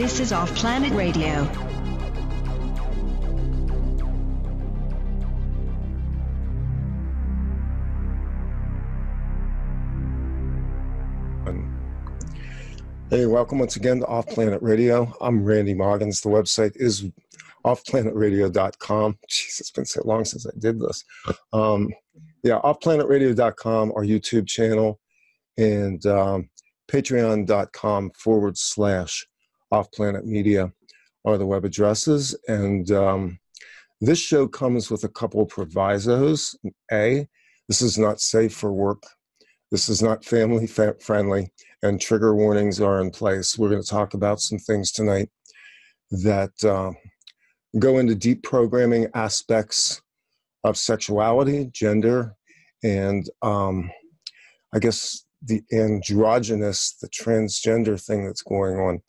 This is Off Planet Radio. Hey, welcome once again to Off Planet Radio. I'm Randy Maugans. The website is offplanetradio.com. Jeez, it's been so long since I did this. Um, yeah, offplanetradio.com, our YouTube channel, and um, patreon.com forward slash off planet media are the web addresses. And um, this show comes with a couple of provisos. A, this is not safe for work. This is not family fa- friendly and trigger warnings are in place. We're going to talk about some things tonight that uh, go into deep programming aspects of sexuality, gender, and um, I guess the androgynous, the transgender thing that's going on.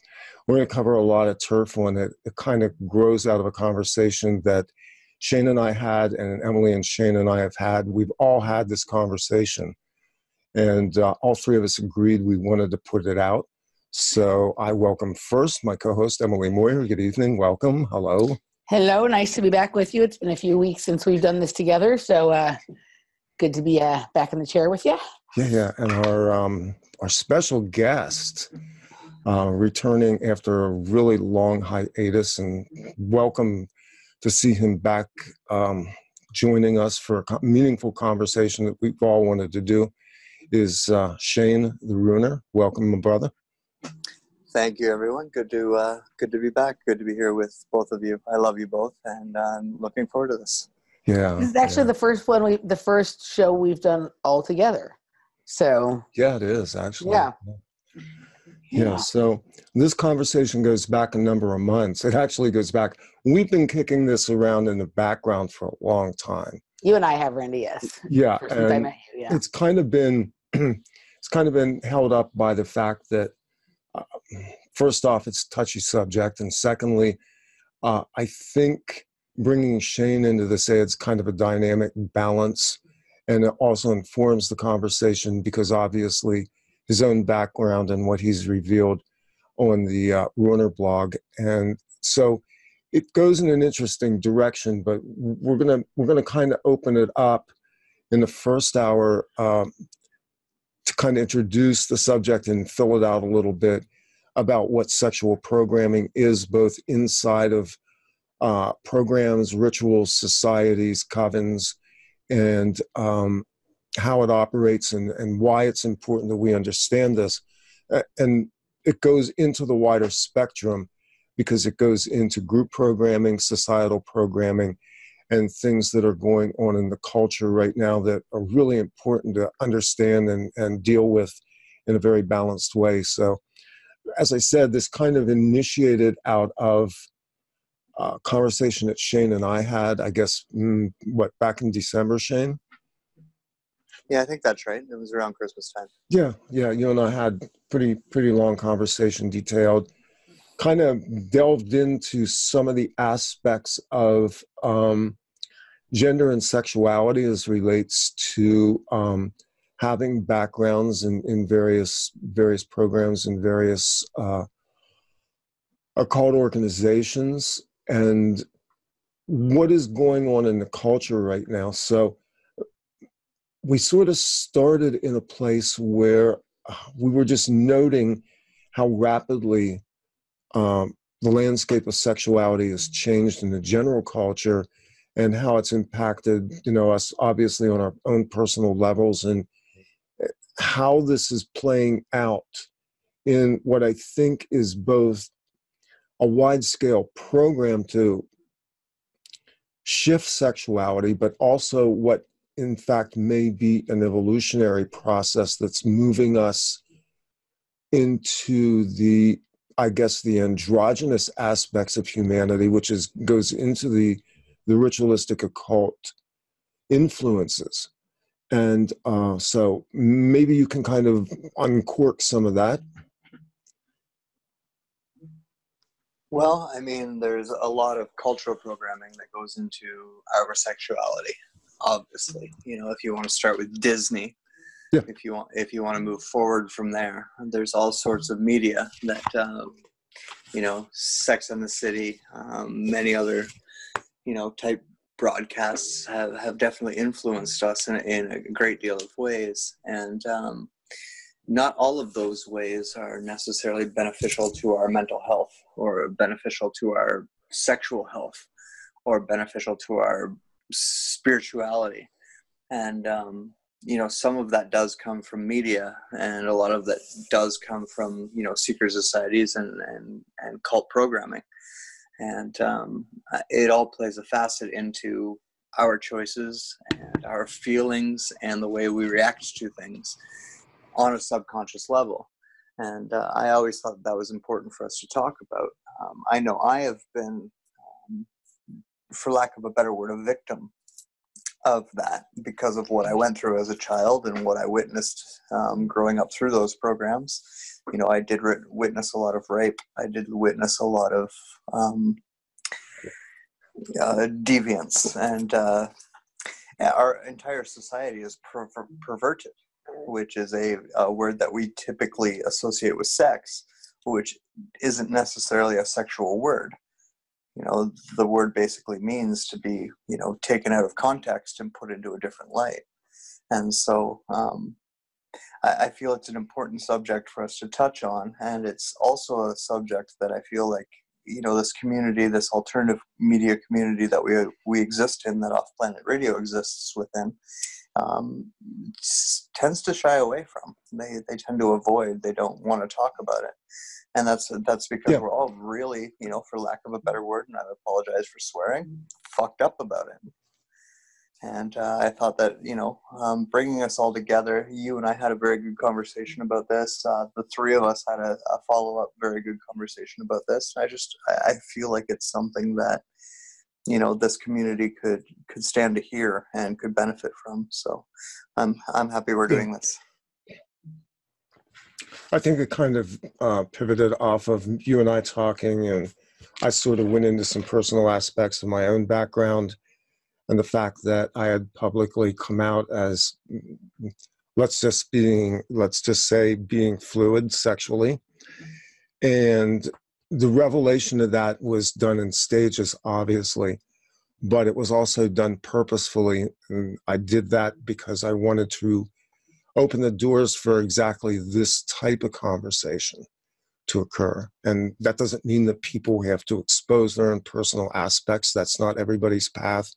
We're going to cover a lot of turf on it. It kind of grows out of a conversation that Shane and I had, and Emily and Shane and I have had. We've all had this conversation and uh, all three of us agreed we wanted to put it out. So I welcome first my co host, Emily Moyer. Good evening. Welcome. Hello. Hello. Nice to be back with you. It's been a few weeks since we've done this together. So uh, good to be uh, back in the chair with you. Yeah, yeah. And our, um, our special guest. Uh, returning after a really long hiatus, and welcome to see him back um, joining us for a meaningful conversation that we've all wanted to do is uh, Shane the Ruiner. Welcome, my brother. Thank you, everyone. Good to uh, good to be back. Good to be here with both of you. I love you both, and I'm looking forward to this. Yeah, this is actually yeah. the first one we, the first show we've done all together. So yeah, it is actually. Yeah. yeah. Yeah. So this conversation goes back a number of months. It actually goes back. We've been kicking this around in the background for a long time. You and I have, Randy. Yes. Yeah, and yeah. it's kind of been it's kind of been held up by the fact that uh, first off it's a touchy subject and secondly uh, i think bringing shane into this adds kind of a dynamic balance and it also informs the conversation because obviously his own background and what he's revealed on the uh, Ruiner blog. And so it goes in an interesting direction but we're gonna we're gonna kind of open it up in the first hour um, to kind of introduce the subject and fill it out a little bit about what sexual programming is, both inside of uh, programs, rituals, societies, covens, and um, how it operates and, and why it's important that we understand this. And it goes into the wider spectrum because it goes into group programming, societal programming, and things that are going on in the culture right now that are really important to understand and, and deal with in a very balanced way. So, as I said, this kind of initiated out of a conversation that Shane and I had, I guess, mm, what, back in December, Shane? Yeah, I think that's right. It was around Christmas time. Yeah, yeah. You and I had pretty pretty long conversation, detailed, kind of delved into some of the aspects of um, gender and sexuality as relates to um, having backgrounds in, in various various programs and various uh, occult organizations and what is going on in the culture right now. So we sort of started in a place where uh, we were just noting how rapidly um, the landscape of sexuality has changed in the general culture and how it's impacted you know us obviously on our own personal levels and eh, how this is playing out in what i think is both a wide scale program to shift sexuality but also what in fact may be an evolutionary process that's moving us into the i guess the androgynous aspects of humanity which is goes into the the ritualistic occult influences. And uh, so maybe you can kind of uncork some of that. Well, I mean, there's a lot of cultural programming that goes into our sexuality. Obviously, you know, if you want to start with Disney, Yeah. if you want, if you want to move forward from there, there's all sorts of media that, um, you know, Sex and the City, um, many other, you know, type broadcasts have, have definitely influenced us in, in a great deal of ways, and um, not all of those ways are necessarily beneficial to our mental health or beneficial to our sexual health or beneficial to our spirituality. And um, you know some of that does come from media and a lot of that does come from you know secret societies and and, and cult programming and um, it all plays a facet into our choices and our feelings and the way we react to things on a subconscious level. And uh, I always thought that was important for us to talk about. Um, I know I have been, um, for lack of a better word, a victim of that because of what I went through as a child and what I witnessed um, growing up through those programs. You know, I did ri- witness a lot of rape. I did witness a lot of um, uh, deviance, and uh, our entire society is per- perverted which is a, a, word that we typically associate with sex, which isn't necessarily a sexual word. You know, the word basically means to be, you know, taken out of context and put into a different light. And so um, I, I feel it's an important subject for us to touch on. And it's also a subject that I feel like, you know, this community, this alternative media community that we, we exist in, that Off Planet Radio exists within, um, tends to shy away from. They they tend to avoid. They don't want to talk about it, and that's that's because Yeah. we're all really, you know, for lack of a better word, and I apologize for swearing, fucked up about it. And uh, I thought that you know, um, bringing us all together, you and I had a very good conversation about this. Uh, the three of us had a, a follow up, very good conversation about this. I just I, I feel like it's something that you know this community could could stand to hear and could benefit from so i'm i'm happy we're doing this I think it kind of uh, pivoted off of you and I talking, and I sort of went into some personal aspects of my own background and the fact that I had publicly come out as, let's just being, let's just say, being fluid sexually, and the revelation of that was done in stages, obviously, but it was also done purposefully. And I did that because I wanted to open the doors for exactly this type of conversation to occur. And that doesn't mean that people have to expose their own personal aspects. That's not everybody's path.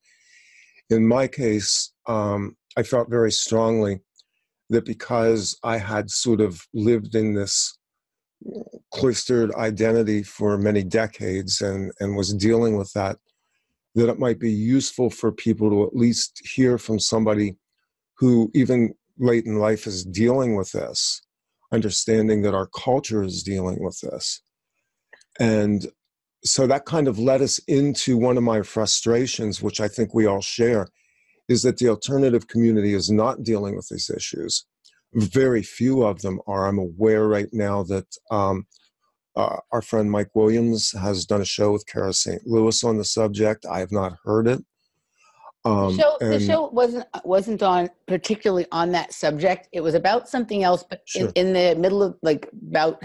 In my case, um, I felt very strongly that because I had sort of lived in this cloistered identity for many decades and, and was dealing with that, that it might be useful for people to at least hear from somebody who, even late in life, is dealing with this, understanding that our culture is dealing with this. And so that kind of led us into one of my frustrations, which I think we all share, is that the alternative community is not dealing with these issues. Very few of them are. I'm aware right now that um, uh, our friend Mike Williams has done a show with Kara St. Louis on the subject. I have not heard it. Um, the show, the show wasn't wasn't on particularly on that subject. It was about something else, but Sure. in, in the middle of like about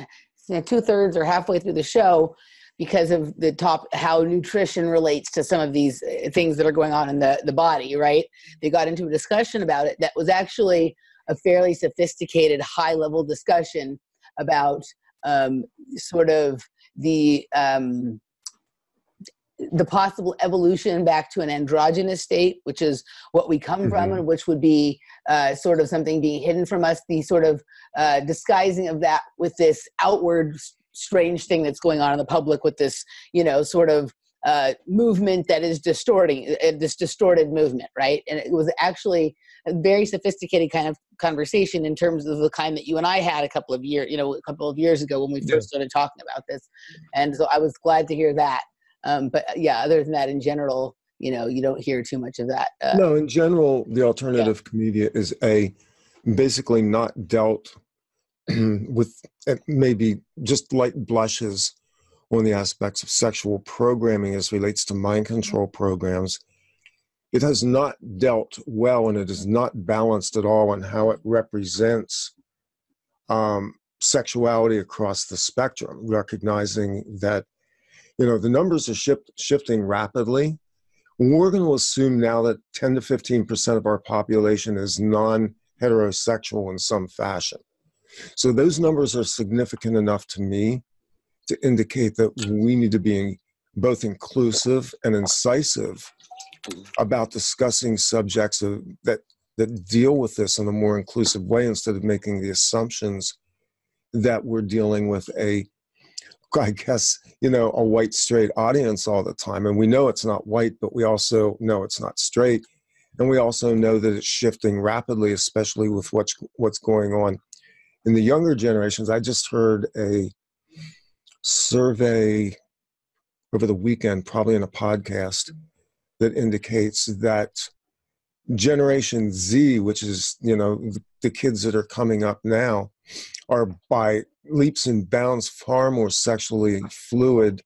two thirds or halfway through the show, because of the top how nutrition relates to some of these uh, things that are going on in the the body. Right? They got into a discussion about it that was actually a fairly sophisticated, high level discussion about um, sort of the um, the possible evolution back to an androgynous state, which is what we come from, Mhm. and which would be uh, sort of something being hidden from us, the sort of uh, disguising of that with this outward strange thing that's going on in the public with this, you know, sort of uh, movement that is distorting, uh, this distorted movement, right? And it was actually a very sophisticated kind of conversation in terms of the kind that you and I had a couple of years, you know, a couple of years ago when we first started talking about this. And so I was glad to hear that. Um, but uh, yeah, other than that, in general, you know you don't hear too much of that uh, no in general the alternative yeah. media is a basically not dealt with uh, maybe just light blushes on the aspects of sexual programming as relates to mind control programs it has not dealt well and it is not balanced at all on how it represents um, sexuality across the spectrum, recognizing that you know the numbers are shift, shifting rapidly. We're going to assume now that 10 to 15 percent of our population is non-heterosexual in some fashion. So those numbers are significant enough to me to indicate that we need to be both inclusive and incisive about discussing subjects of, that that deal with this in a more inclusive way instead of making the assumptions that we're dealing with a I guess, you know, a white straight audience all the time. And we know it's not white, but we also know it's not straight. And we also know that it's shifting rapidly, especially with what's what's going on in the younger generations. I just heard a survey over the weekend, probably in a podcast, that indicates that Generation Z, which is you know the, kids that are coming up now, are by leaps and bounds far more sexually fluid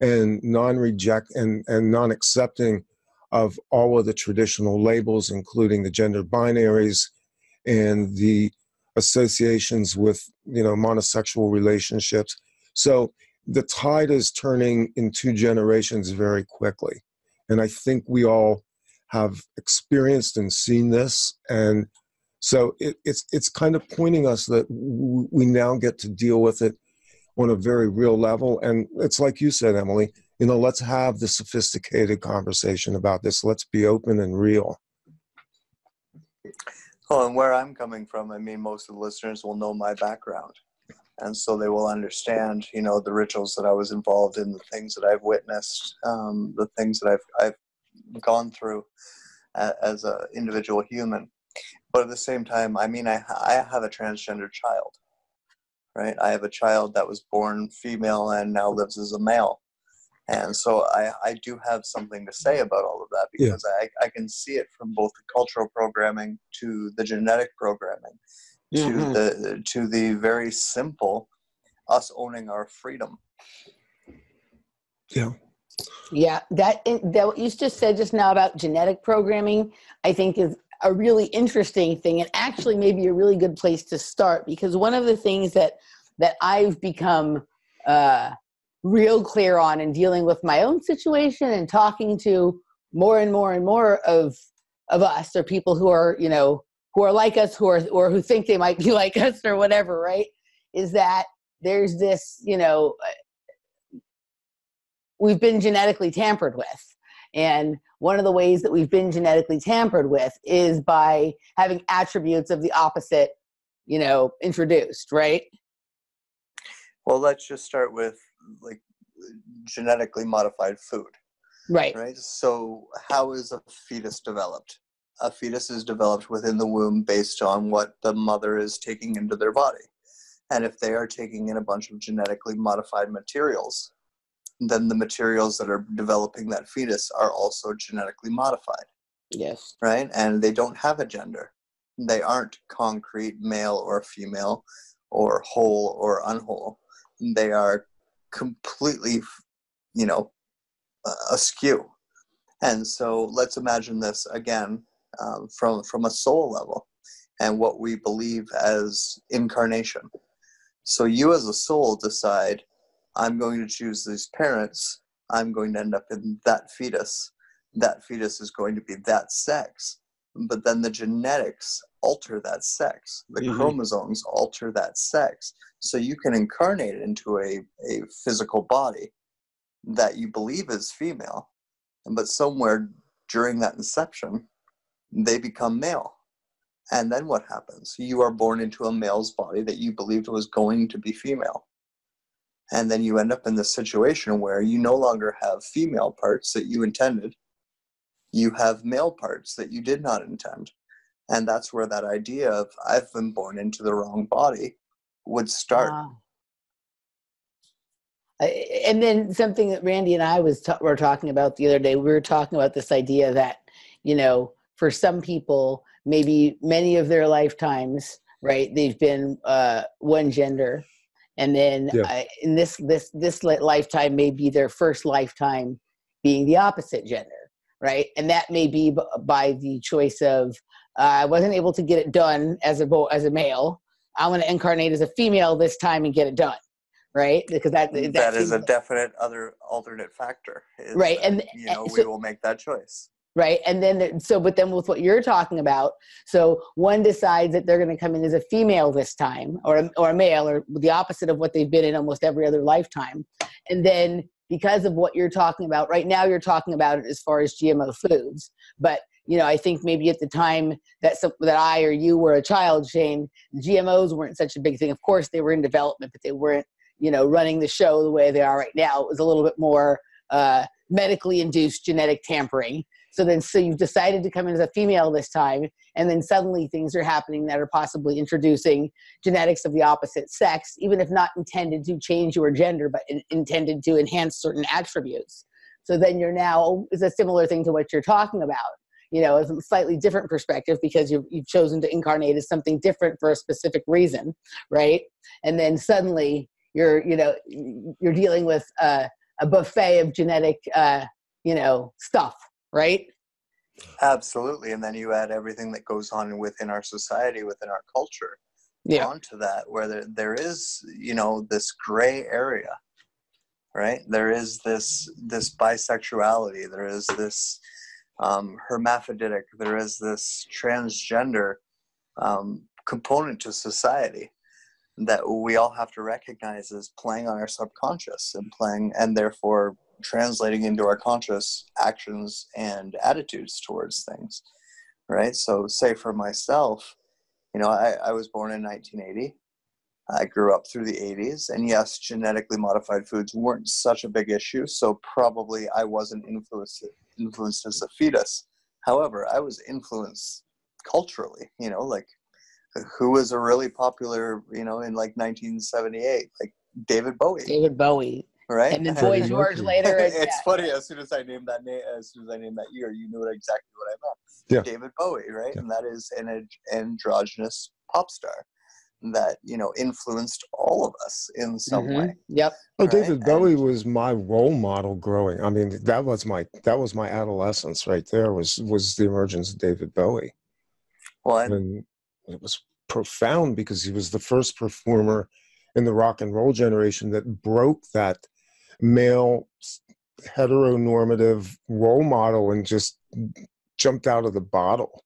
and non-reject and, and non-accepting of all of the traditional labels, including the gender binaries and the associations with you know monosexual relationships. So the tide is turning in two generations very quickly. And I think we all have experienced and seen this. And so it, it's, it's kind of pointing us that w- we now get to deal with it on a very real level. And it's like you said, Emily, you know, let's have the sophisticated conversation about this. Let's be open and real. Well, and where I'm coming from, I mean, most of the listeners will know my background. And so they will understand you know the rituals that i was involved in the things that i've witnessed um, the things that i've i've gone through as an individual human. But at the same time i mean I, I have a transgender child right? I have a child that was born female and now lives as a male and so I, I do have something to say about all of that because yeah. I, I can see it from both the cultural programming to the genetic programming to mm-hmm. the to the very simple us owning our freedom yeah yeah that that what you just said just now about genetic programming i think is a really interesting thing and actually maybe a really good place to start because one of the things that that i've become uh, real clear on and dealing with my own situation and talking to more and more and more of of us or people who are you know who are like us who are or who think they might be like us or whatever right? Is that there's this you know uh, we've been genetically tampered with. And one of the ways that we've been genetically tampered with is by having attributes of the opposite you know introduced right? Well let's just start with like genetically modified food right right so how is a fetus developed a fetus is developed within the womb based on what the mother is taking into their body. And if they are taking in a bunch of genetically modified materials, then the materials that are developing that fetus are also genetically modified. Yes. Right? And they don't have a gender. They aren't concrete male or female or whole or unwhole. They are completely, you know, askew. And so let's imagine this again um, from from a soul level and what we believe as incarnation. So you as a soul decide i'm going to choose these parents. I'm going to end up in that fetus. That fetus is going to be that sex but then the genetics alter that sex the mm-hmm. chromosomes alter that sex so you can incarnate into a, a physical body that you believe is female but somewhere during that inception they become male. And then what happens? You are born into a male's body that you believed was going to be female. And then you end up in this situation where you no longer have female parts that you intended. You have male parts that you did not intend. And that's where that idea of I've been born into the wrong body would start. Wow. and then something that Randy and I was ta- were talking about the other day. We were talking about this idea that you know, for some people, maybe many of their lifetimes, right? They've been uh, one gender, and then Yeah. uh, in this this this lifetime may be their first lifetime being the opposite gender, right? And that may be b- by the choice of uh, I wasn't able to get it done as a bo- as a male. I'm going to incarnate as a female this time and get it done, right? Because that that, that is a like- definite other alternate factor. Right, that, and- you and know so- we will make that choice. right and then so but then with what you're talking about so one decides that they're going to come in as a female this time or or a male or the opposite of what they've been in almost every other lifetime and then because of what you're talking about right now you're talking about it as far as gmo foods but you know i think maybe at the time that some, that i or you were a child shane gmos weren't such a big thing. Of course they were in development but they weren't you know running the show the way they are right now. It was a little bit more uh, medically induced genetic tampering so then, so you've decided to come in as a female this time, and then suddenly things are happening that are possibly introducing genetics of the opposite sex, even if not intended to change your gender, but in, intended to enhance certain attributes. So then you're now is a similar thing to what you're talking about. You know, a slightly different perspective because you've, you've chosen to incarnate as something different for a specific reason, right? And then suddenly you're, you know, you're dealing with uh, a buffet of genetic, uh, you know, stuff right? Absolutely, and then you add everything that goes on within our society, within our culture, onto that, where there, there is, you know, this gray area, right? There is this this bisexuality. There is this um, hermaphroditic. There is this transgender um, component to society that we all have to recognize as playing on our subconscious and playing, and therefore translating into our conscious actions and attitudes towards things right? So say for myself you know i, I was born in 1980 i grew up through the 80s and yes genetically modified foods weren't such a big issue so probably i wasn't influenced influenced as a fetus. However i was influenced culturally you know like who was a really popular you know in like 1978 like david bowie. David Bowie. Right And then Boy George Mercury. later. it's yeah. funny as soon as I named that name, as soon as I named that year, you knew exactly what I meant. Yeah. David Bowie, right? Yeah. And that is an androgynous pop star that you know influenced all of us in some Mhm. way. Yep. Oh, Right, David and- Bowie was my role model growing. I mean, that was my that was my adolescence right there. Was was the emergence of David Bowie, Well, and and it was profound because he was the first performer in the rock and roll generation that broke that male heteronormative role model and just jumped out of the bottle.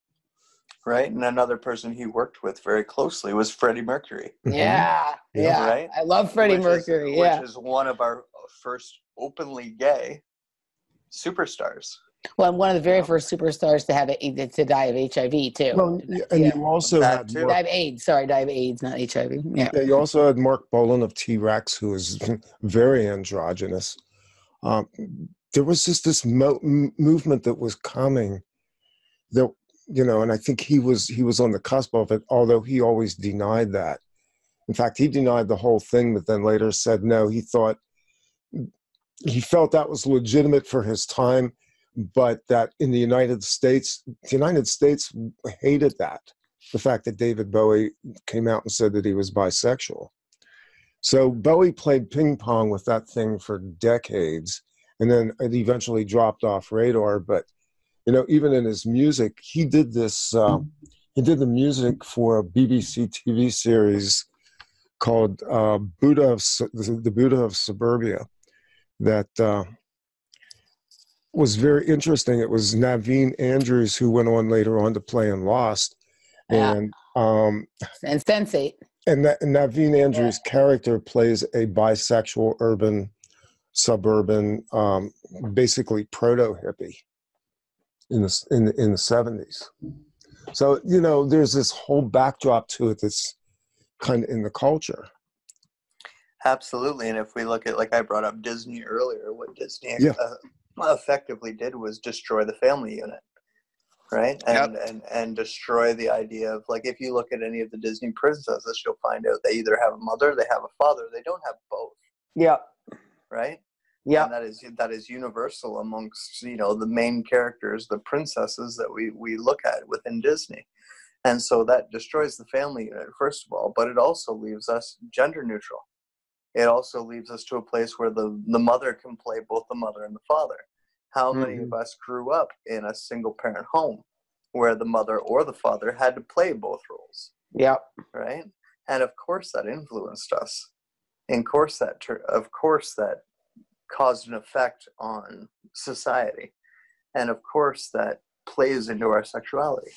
right, and another person he worked with very closely was Freddie Mercury. Mm-hmm. Yeah. Yeah. Yeah. Right? I love Freddie which is- Mercury. yeah. which is one of our first openly gay superstars. Well, I'm one of the very Yeah. first superstars to have a, to die of HIV too. Well, and Yeah. you also That had too. Die of AIDS. Sorry, die of AIDS, not HIV. Yeah. Yeah, you also had Marc Bolan of T Rex, who was very androgynous. Um, there was just this mo- movement that was coming, that you know, and I think he was he was on the cusp of it. Although he always denied that. In fact, he denied the whole thing, but then later said no. He thought he felt that was legitimate for his time, but that in the United States, the United States hated that the fact that David Bowie came out and said that he was bisexual. So Bowie played ping pong with that thing for decades, and then it eventually dropped off radar. But you know, even in his music, he did this. Uh, he did the music for a BBC TV series called uh, Buddha of the Buddha of Suburbia, that uh, was very interesting. It was Naveen Andrews who went on later on to play in Lost, Yeah. and um, And Sense8. and that Naveen Andrews' character plays a bisexual urban, suburban, um, basically proto hippie in the in the, in the seventies. So you know, there's this whole backdrop to it that's kind of in the culture. Absolutely, and if we look at like I brought up Disney earlier, what Disney Yeah. uh, effectively did was destroy the family unit, right? And and and destroy the idea of like if you look at any of the Disney princesses, you'll find out they either have a mother, they have a father, they don't have both, Yeah. right? Yeah. That is that is universal amongst you know the main characters, the princesses that we we look at within Disney. And so that destroys the family unit, first of all, but it also leaves us gender neutral. It also leaves us to a place where the, the mother can play both the mother and the father. How many of mm-hmm. us grew up in a single parent home where the mother or the father had to play both roles, Yeah. right? And of course that influenced us. And course that tur- of course that caused an effect on society. And of course that plays into our sexuality.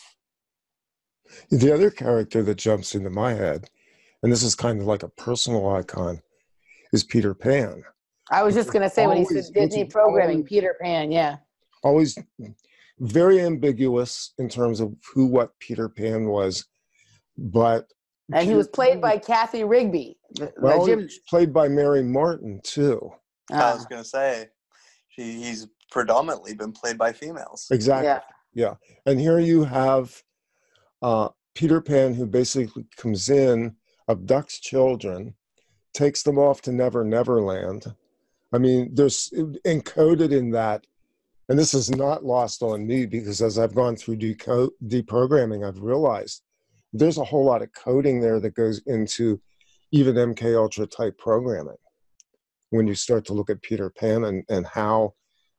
The other character that jumps into my head, and this is kind of like a personal icon, is Peter Pan. I was just gonna say when he Always- said Disney programming, always- Peter Pan. Yeah. Always very ambiguous in terms of who what Peter Pan was, but And he was played Pan- by Cathy Rigby, the, the well, he gym. was played by Mary Martin too. I was Ah, gonna say, he, he's predominantly been played by females. Exactly. yeah. And here you have uh, Peter Pan, who basically comes in, abducts children, takes them off to Never Never Land. I mean, there's encoded in that, and this is not lost on me because as I've gone through deco- deprogramming, I've realized there's a whole lot of coding there that goes into even MK Ultra type programming. When you start to look at Peter Pan and, and how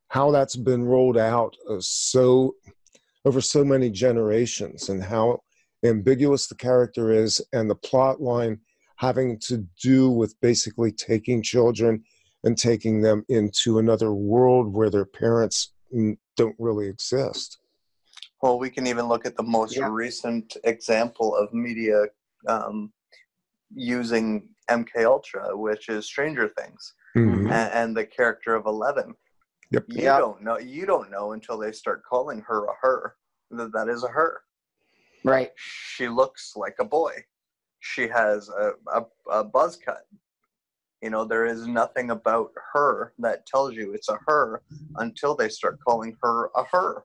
how that's been rolled out uh, so over so many generations and how ambiguous the character is and the plot line having to do with basically taking children and taking them into another world where their parents don't really exist. Well, we can even look at the most Yeah. recent example of media um, using MK Ultra, which is Stranger Things, Mhm. and, and the character of Eleven. Yep. You Yep. don't know. You don't know until they start calling her a her. That that is a her. Right. She looks like a boy. She has a, a, a buzz cut. You know, there is nothing about her that tells you it's a her until they start calling her a her.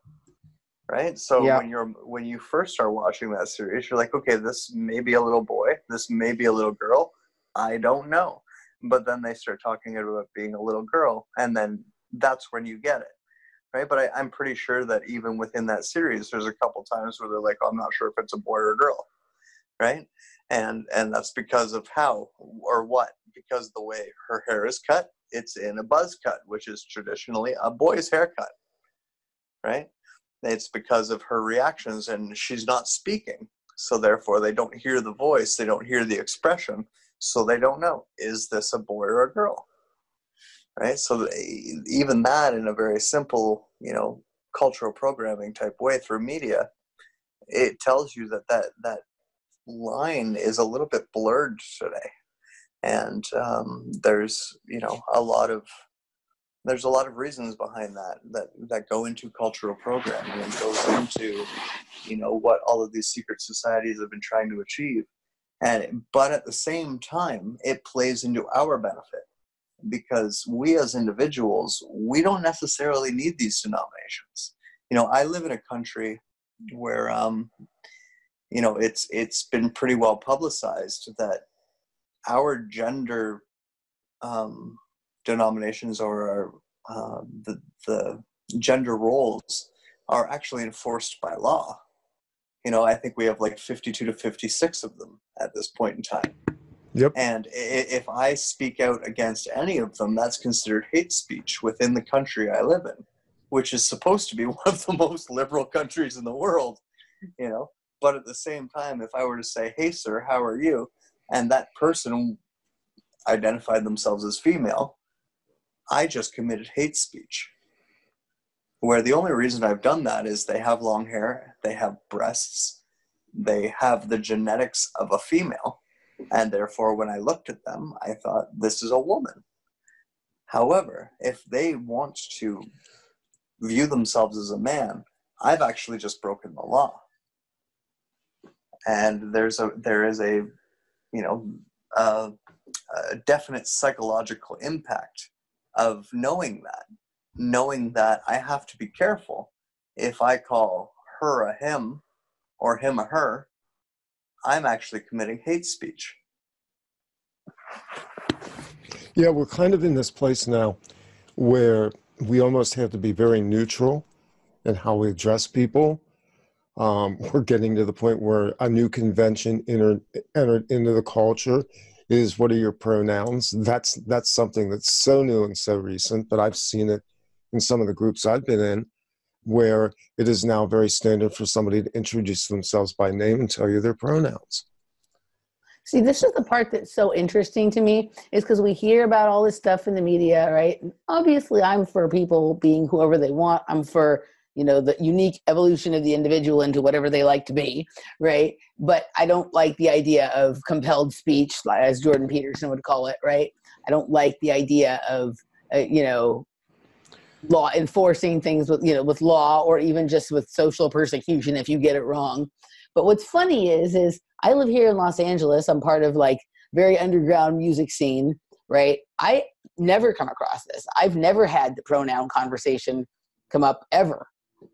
Right? So Yeah. when you're when you first start watching that series, you're like, okay, this may be a little boy, this may be a little girl. I don't know. But then they start talking about being a little girl, and then that's when you get it right? But I, I'm pretty sure that even within that series, there's a couple times where they're like, oh, "I'm not sure if it's a boy or a girl," right? And and that's because of how or what? Because the way her hair is cut, it's in a buzz cut, which is traditionally a boy's haircut, right? It's because of her reactions, and she's not speaking, so therefore they don't hear the voice, they don't hear the expression, so they don't know is this a boy or a girl right so they, even that in a very simple you know cultural programming type way through media it tells you that that that line is a little bit blurred today. And um, there's you know a lot of there's a lot of reasons behind that that that go into cultural programming and goes into you know what all of these secret societies have been trying to achieve. And but at the same time it plays into our benefit because we as individuals we don't necessarily need these denominations. You know i live in a country where um you know it's it's been pretty well publicized that our gender um denominations or our, uh, the the gender roles are actually enforced by law you know i think we have like 52 to 56 of them at this point in time Yep. and if I speak out against any of them, that's considered hate speech within the country I live in, which is supposed to be one of the most liberal countries in the world, you know. But at the same time, if I were to say, "Hey, sir, how are you?" and that person identified themselves as female, I just committed hate speech. Where the only reason I've done that is they have long hair, they have breasts, they have the genetics of a female and therefore, when I looked at them, I thought, this is a woman. However, if they want to view themselves as a man, I've actually just broken the law. And there's a there is a you know a, a definite psychological impact of knowing that, knowing that I have to be careful if I call her a him or him a her, I'm actually committing hate speech. Yeah, we're kind of in this place now where we almost have to be very neutral in how we address people. Um, we're getting to the point where a new convention entered, entered into the culture is what are your pronouns? That's that's something that's so new and so recent, but I've seen it in some of the groups I've been in where it is now very standard for somebody to introduce themselves by name and tell you their pronouns. See, this is the part that's so interesting to me, is because we hear about all this stuff in the media, right? Obviously, I'm for people being whoever they want. I'm for you know the unique evolution of the individual into whatever they like to be right? But i don't like the idea of compelled speech as jordan peterson would call it right? I don't like the idea of uh, you know law enforcing things with you know with law or even just with social persecution if you get it wrong. But what's funny is is i live here in los angeles. I'm part of like very underground music scene right? I never come across this. I've never had the pronoun conversation come up ever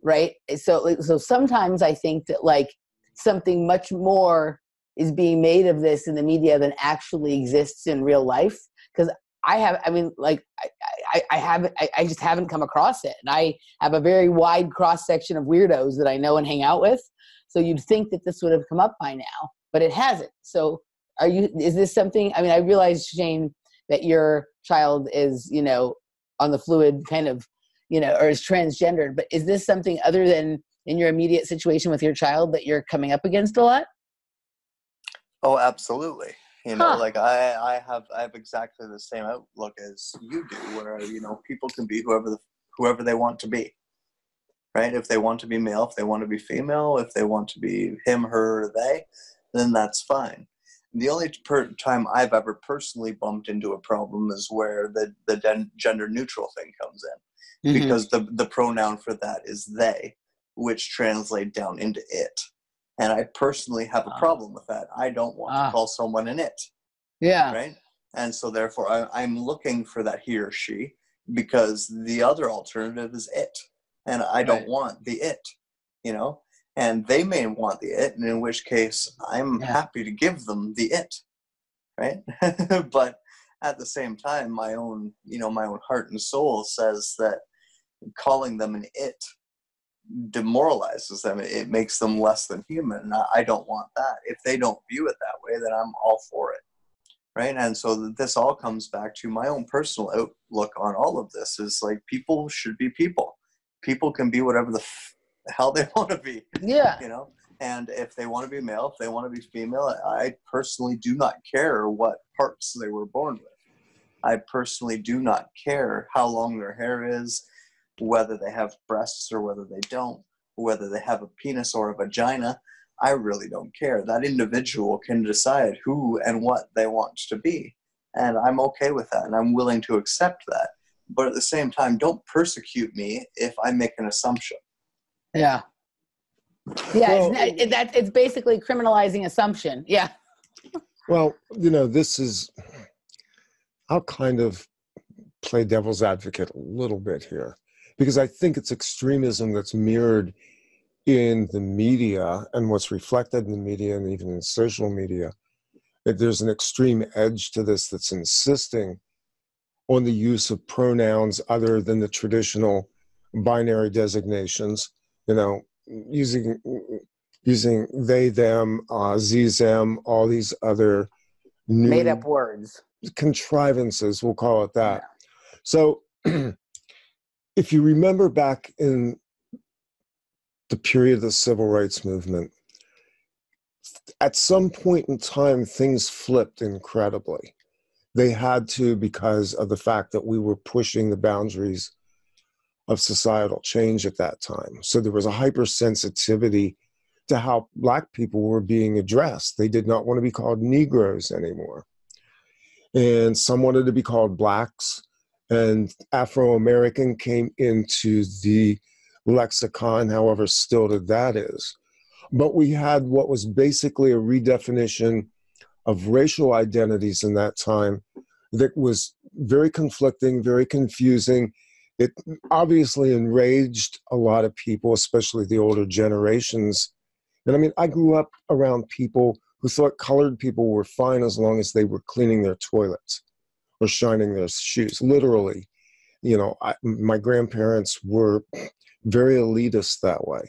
right? Eh, so so sometimes i think that like something much more is being made of this in the media than actually exists in real life because i have i mean like i i, I haven't I, I just haven't come across it and i have a very wide cross section of weirdos that i know and hang out with so you'd think that this would have come up by now but it hasn't. So are you is this something i mean i realize shane that your child is you know on the fluid kind of you know, or is transgendered. But is this something other than in your immediate situation with your child that you're coming up against a lot? Oh, absolutely. You know, huh. like I, I have, I have exactly the same outlook as you do, where you know people can be whoever the, whoever they want to be, right? If they want to be male, if they want to be female, if they want to be him, her, or they, then that's fine. The only per- time I've ever personally bumped into a problem is where the the gender neutral thing comes in mm-hmm. because the the pronoun for that is they, which translate down into it. And I personally have a ah. problem with that. I don't want to ah. call someone an it. Yeah. Right. And so therefore, I, I'm looking for that he or she because the other alternative is it, and I don't right. want the it. You know, and they may want the it, and in which case I'm yeah. happy to give them the it, right? but at the same time, my own, you know, my own heart and soul says that calling them an it demoralizes them. It makes them less than human. And I don't want that. If they don't view it that way, then I'm all for it. Right. And so this all comes back to my own personal outlook on all of this is like people should be people. People can be whatever the f- hell they want to be. Yeah. You know? And if they want to be male, if they want to be female, I personally do not care what parts they were born with. I personally do not care how long their hair is, whether they have breasts or whether they don't, whether they have a penis or a vagina, I really don't care. That individual can decide who and what they want to be. And I'm okay with that and I'm willing to accept that. But at the same time, don't persecute me if I make an assumption. Yeah. Yeah, well, it's, it, that, it's basically criminalizing assumption. Yeah. Well, you know, this is, I'll kind of play devil's advocate a little bit here because I think it's extremism that's mirrored in the media and what's reflected in the media and even in social media. That there's an extreme edge to this that's insisting on the use of pronouns other than the traditional binary designations. You know, using using they, them, uh, z, them, all these other made up words, contrivances. We'll call it that. Yeah. So if you remember back in the period of the civil rights movement, at some point in time, things flipped incredibly. They had to because of the fact that we were pushing the boundaries of societal change at that time. So there was a hypersensitivity to how Black people were being addressed. They did not want to be called Negroes anymore. And some wanted to be called Blacks and Afro American came into the lexicon, however stilted that is. But we had what was basically a redefinition of racial identities in that time that was very conflicting, very confusing. It obviously enraged a lot of people, especially the older generations. And I mean, I grew up around people who thought colored people were fine as long as they were cleaning their toilets or shining their shoes. Literally, you know, I, my grandparents were very elitist that way.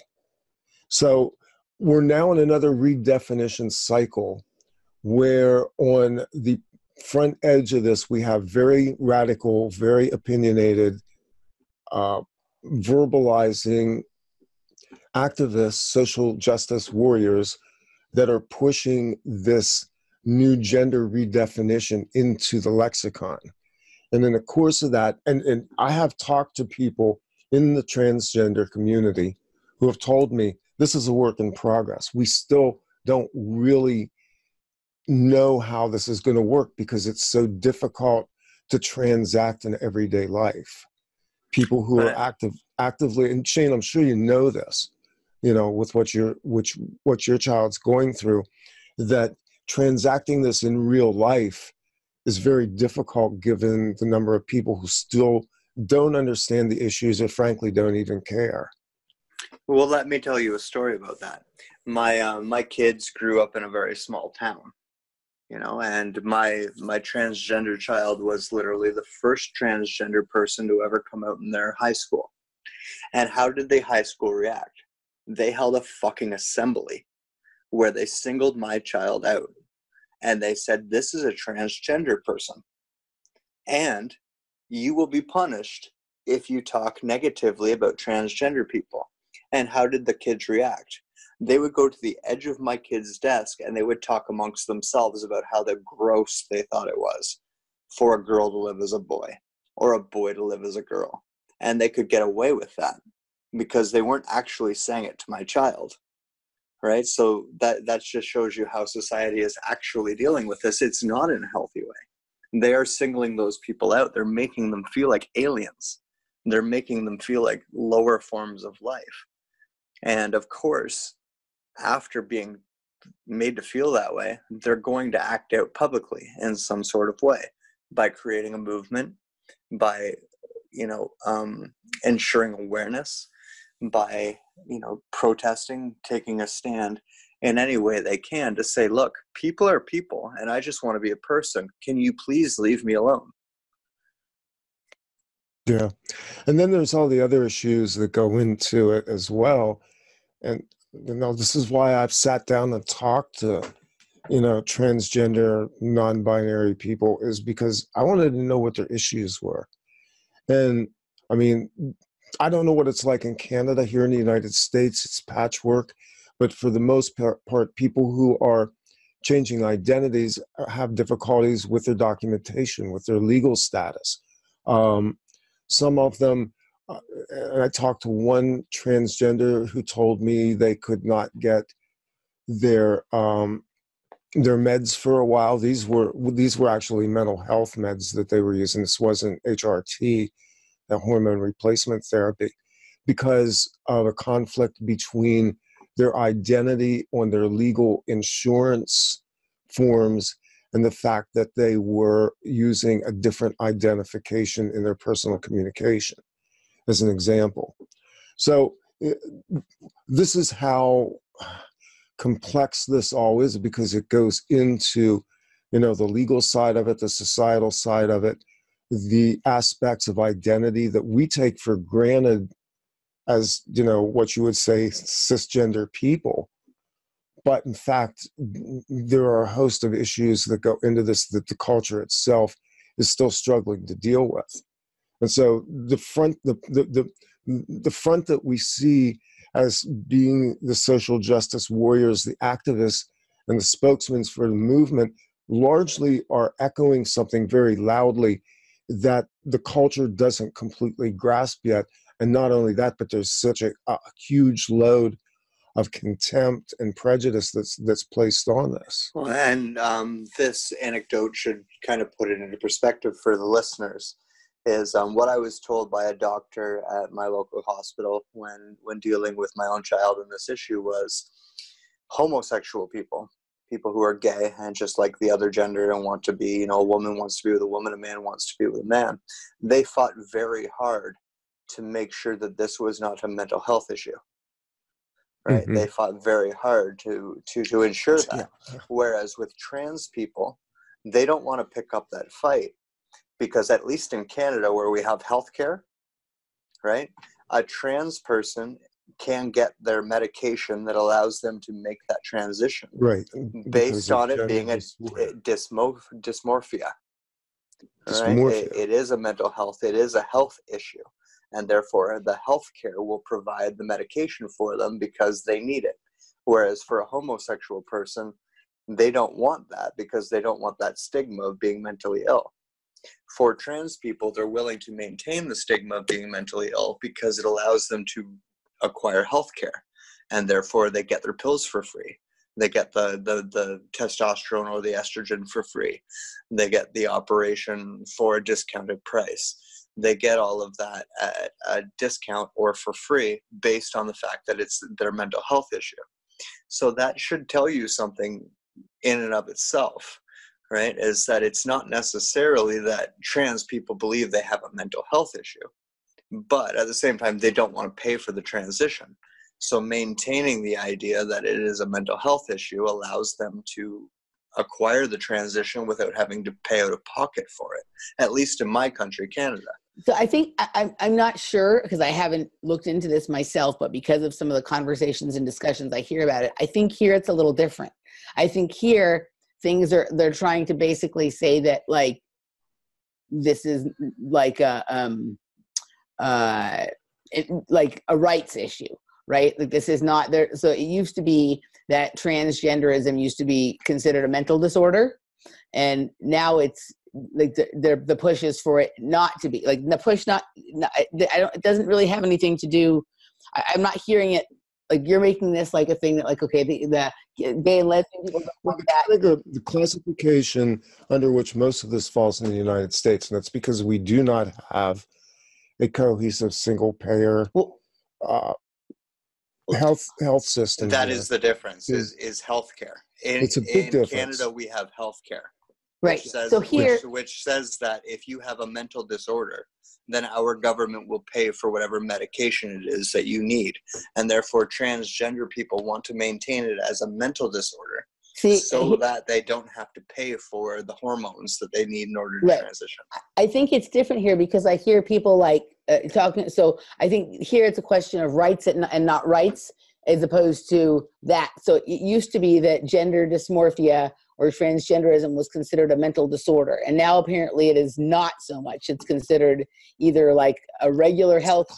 So we're now in another redefinition cycle where on the front edge of this we have very radical, very opinionated, uh, verbalizing activists, social justice warriors that are pushing this new gender redefinition into the lexicon. And in the course of that, and, and I have talked to people in the transgender community who have told me this is a work in progress. We still don't really know how this is going to work because it's so difficult to transact in everyday life. People who are active actively and Shane, I'm sure you know this, you know, with what your which what your child's going through, that transacting this in real life is very difficult given the number of people who still don't understand the issues or frankly don't even care. Well, let me tell you a story about that. My uh, my kids grew up in a very small town, you know, and my my transgender child was literally the first transgender person to ever come out in their high school. And how did the high school react? They held a fucking assembly where they singled my child out and they said, This is a transgender person. And you will be punished if you talk negatively about transgender people. And how did the kids react? They would go to the edge of my kid's desk and they would talk amongst themselves about how the gross they thought it was for a girl to live as a boy or a boy to live as a girl. And they could get away with that because they weren't actually saying it to my child right? So that that just shows you how society is actually dealing with this. It's not in a healthy way. They are singling those people out. They're making them feel like aliens. They're making them feel like lower forms of life. And of course after being made to feel that way they're going to act out publicly in some sort of way by creating a movement by you know um, ensuring awareness by you know protesting taking a stand in any way they can to say look people are people and i just want to be a person. Can you please leave me alone? Yeah. And then there's all the other issues that go into it as well. And you know this is why i've sat down and talked to you know transgender non-binary people is because i wanted to know what their issues were. And i mean I don't know what it's like in Canada. Here in the United States, it's patchwork. But for the most part, people who are changing identities have difficulties with their documentation, with their legal status. Um, some of them, uh, and I talked to one transgender who told me they could not get their um, their meds for a while. These were these were actually mental health meds that they were using. This wasn't HRT hormone replacement therapy because of a conflict between their identity on their legal insurance forms and the fact that they were using a different identification in their personal communication, as an example. So, eh, this is how complex this all is because it goes into you know the legal side of it the societal side of it the aspects of identity that we take for granted as you know what you would say cisgender people. But in fact there are a host of issues that go into this that the culture itself is still struggling to deal with. And so the front the the the, the front that we see as being the social justice warriors the activists and the spokesmen for the movement largely are echoing something very loudly that the culture doesn't completely grasp yet. And not only that, but there's such a, a huge load of contempt and prejudice that's that's placed on this. Well, and um, this anecdote should kind of put it into perspective for the listeners. Is um, what I was told by a doctor at my local hospital when when dealing with my own child in this issue was homosexual people people who are gay and just like the other gender and want to be, you know, a woman wants to be with a woman, a man wants to be with a man. They fought very hard to make sure that this was not a mental health issue. Right? Mm-hmm. They fought very hard to to to ensure that. Yeah. Whereas with trans people, they don't want to pick up that fight because at least in Canada, where we have healthcare, right, a trans person can get their medication that allows them to make that transition Right. based on it being a dysmo- dysmorphia. Right? It, it is a mental health. It is a health issue, and therefore the healthcare will provide the medication for them because they need it. Whereas for a homosexual person, they don't want that because they don't want that stigma of being mentally ill. For trans people, they're willing to maintain the stigma of being mentally ill because it allows them to acquire health care and therefore they get their pills for free. They get the, the the testosterone or the estrogen for free. They get the operation for a discounted price. They get all of that at a discount or for free based on the fact that it's their mental health issue. So that should tell you something in and of itself right? Is that it's not necessarily that trans people believe they have a mental health issue but at the same time they don't want to pay for the transition so maintaining the idea that it is a mental health issue allows them to acquire the transition without having to pay out of pocket for it at least in my country canada So I think I, I'm not sure because I haven't looked into this myself, but because of some of the conversations and discussions I hear about it, I think here it's a little different. I think here things are they're trying to basically say that like this is like a um uh it, like a rights issue, right? Like this is not there. So it used to be that transgenderism used to be considered a mental disorder, and now it's like the, the push is for it not to be like the push not, not I don't it doesn't really have anything to do I, I'm not hearing it like you're making this like a thing that like okay the, the gay lesbian people Well, the, the classification under which most of this falls in the United States, and that's because we do not have a cohesive single payer well uh, health health system. that here. is the difference is is healthcare in, It's a big in difference. canada we have healthcare right which says, so here which, which says that if you have a mental disorder then our government will pay for whatever medication it is that you need and therefore transgender people want to maintain it as a mental disorder see so that they don't have to pay for the hormones that they need in order to Right. transition I think it's different here because I hear people like uh, talking. So I think here it's a question of rights and, and not rights, as opposed to that. So it used to be that gender dysmorphia or transgenderism was considered a mental disorder, and now apparently it is not so much. It's considered either like a regular health.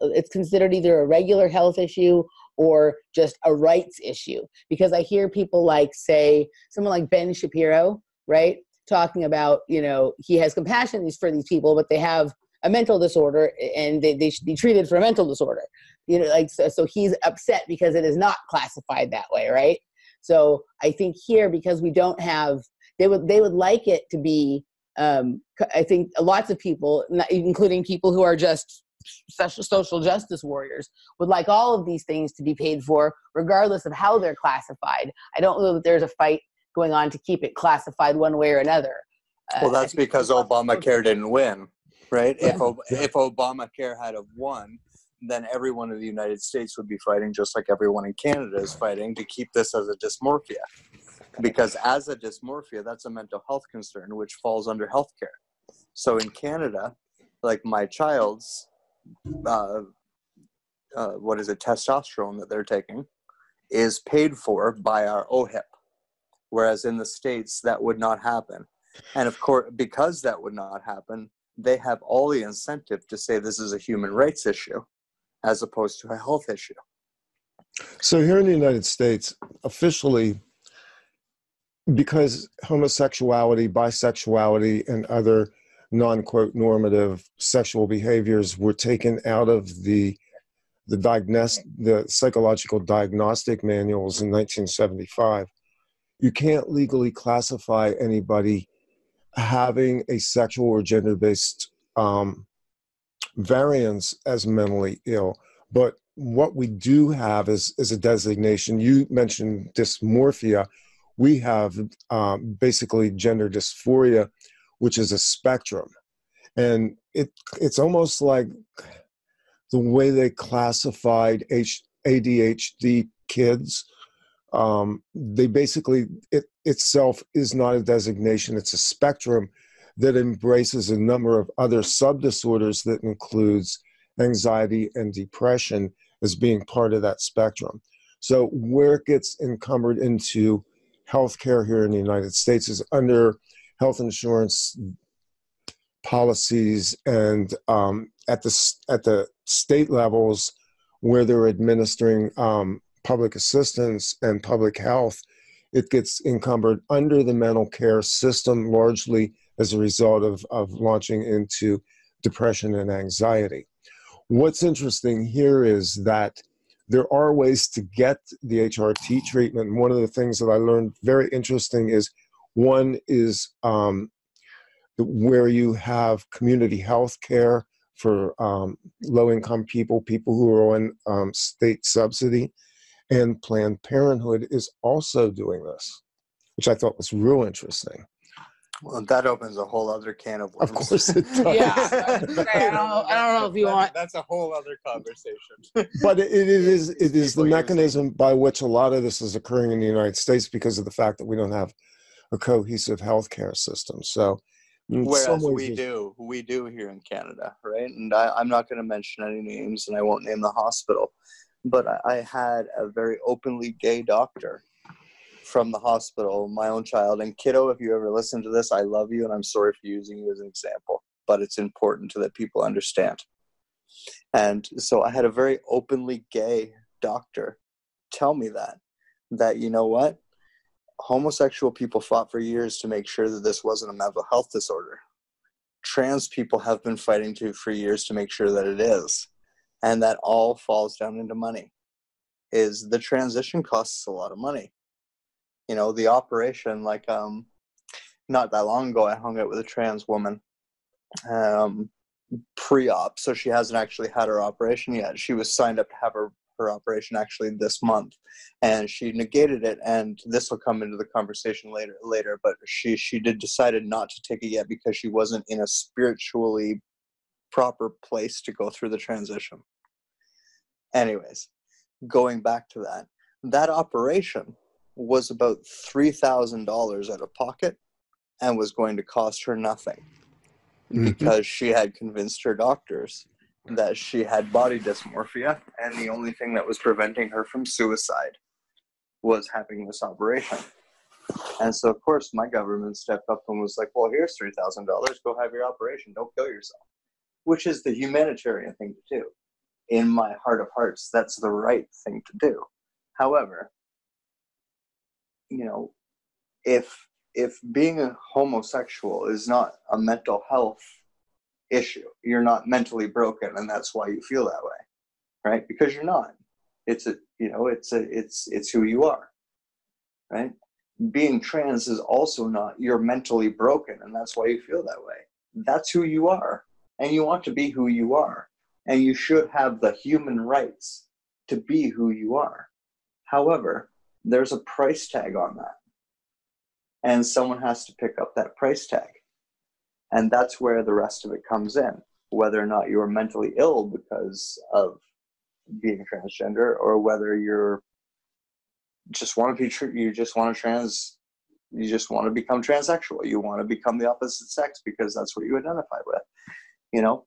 It's considered either a regular health issue or just a rights issue because I hear people like say someone like Ben Shapiro, right? talking about you know he has compassion for these people but they have a mental disorder and they, they should be treated for a mental disorder you know like so, so he's upset because it is not classified that way right so i think here because we don't have they would they would like it to be um i think lots of people including people who are just social justice warriors would like all of these things to be paid for regardless of how they're classified. I don't know that there's a fight going on to keep it classified one way or another. Uh, well that's because obamacare didn't win right? If, Yeah. Ob- if obamacare had won then everyone in the united states would be fighting just like everyone in canada is fighting to keep this as a dysmorphia. Because as a dysmorphia that's a mental health concern which falls under healthcare. So in canada like my child's uh, uh, what is it testosterone that they're taking is paid for by our ohip whereas in the states that would not happen. And of course because that would not happen they have all the incentive to say this is a human rights issue as opposed to a health issue. So here in the United States, officially, because homosexuality, bisexuality, and other non-quote normative sexual behaviors were taken out of the the diagnos- the psychological diagnostic manuals in 1975, you can't legally classify anybody having a sexual or gender-based um, variance as mentally ill. But what we do have is, is a designation. You mentioned dysmorphia. We have um, basically gender dysphoria, which is a spectrum. And it it's almost like the way they classified H, ADHD kids. Um, they basically, it itself is not a designation, it's a spectrum that embraces a number of other subdisorders that includes anxiety and depression as being part of that spectrum. So where it gets encumbered into healthcare here in the United States is under health insurance policies and um, at the at the state levels where they're administering um, public assistance and public health, it gets encumbered under the mental care system largely as a result of, of launching into depression and anxiety. What's interesting here is that there are ways to get the HRT treatment. One of the things that I learned very interesting is one is um, where you have community health care for um, low income people, people who are on um, state subsidy. And Planned Parenthood is also doing this, which I thought was real interesting. Well, that opens a whole other can of worms. Of course it does. Yeah. I don't know- I don't know if you That- want- That's a whole other conversation. but it, it is it is the People using- mechanism by which a lot of this is occurring in the United States because of the fact that we don't have a cohesive healthcare system. So, Whereas we there's- do, we do here in Canada, right? And I, I'm not going to mention any names, and I won't name the hospital, but I, I had a very openly gay doctor from the hospital, my own child. And kiddo, if you ever listen to this, I love you, and I'm sorry for using you as an example, but it's important to that people understand. And so I had a very openly gay doctor tell me that, that you know what, homosexual people fought for years to make sure that this wasn't a mental health disorder. Trans people have been fighting to for years to make sure that it is. And that all falls down into money. Is the transition costs a lot of money. You know, the operation, like um not that long ago I hung out with a trans woman um pre-op, so she hasn't actually had her operation yet. She was signed up to have her, her operation actually this month and she negated it and this will come into the conversation later later but she she did decided not to take it yet because she wasn't in a spiritually proper place to go through the transition anyways going back to that that operation was about $3000 out of pocket and was going to cost her nothing Mhm. because she had convinced her doctors that she had body dysmorphia and the only thing that was preventing her from suicide was having this operation. And so, of course, my government stepped up and was like, well, here's $3,000. Go have your operation. Don't kill yourself, which is the humanitarian thing to do. In my heart of hearts, that's the right thing to do. However, you know, if if being a homosexual is not a mental health issue, you're not mentally broken, and that's why you feel that way, right? Because you're not. It's a you know, it's a it's it's who you are, right? Being trans is also not you're mentally broken, and that's why you feel that way. That's who you are, and you want to be who you are, and you should have the human rights to be who you are. However, there's a price tag on that and someone has to pick up that price tag. And that's where the rest of it comes in, whether or not you're mentally ill because of being transgender or whether you're just want to be tr- you just want to trans you just want to become transsexual. You want to become the opposite sex because that's what you identify with you know?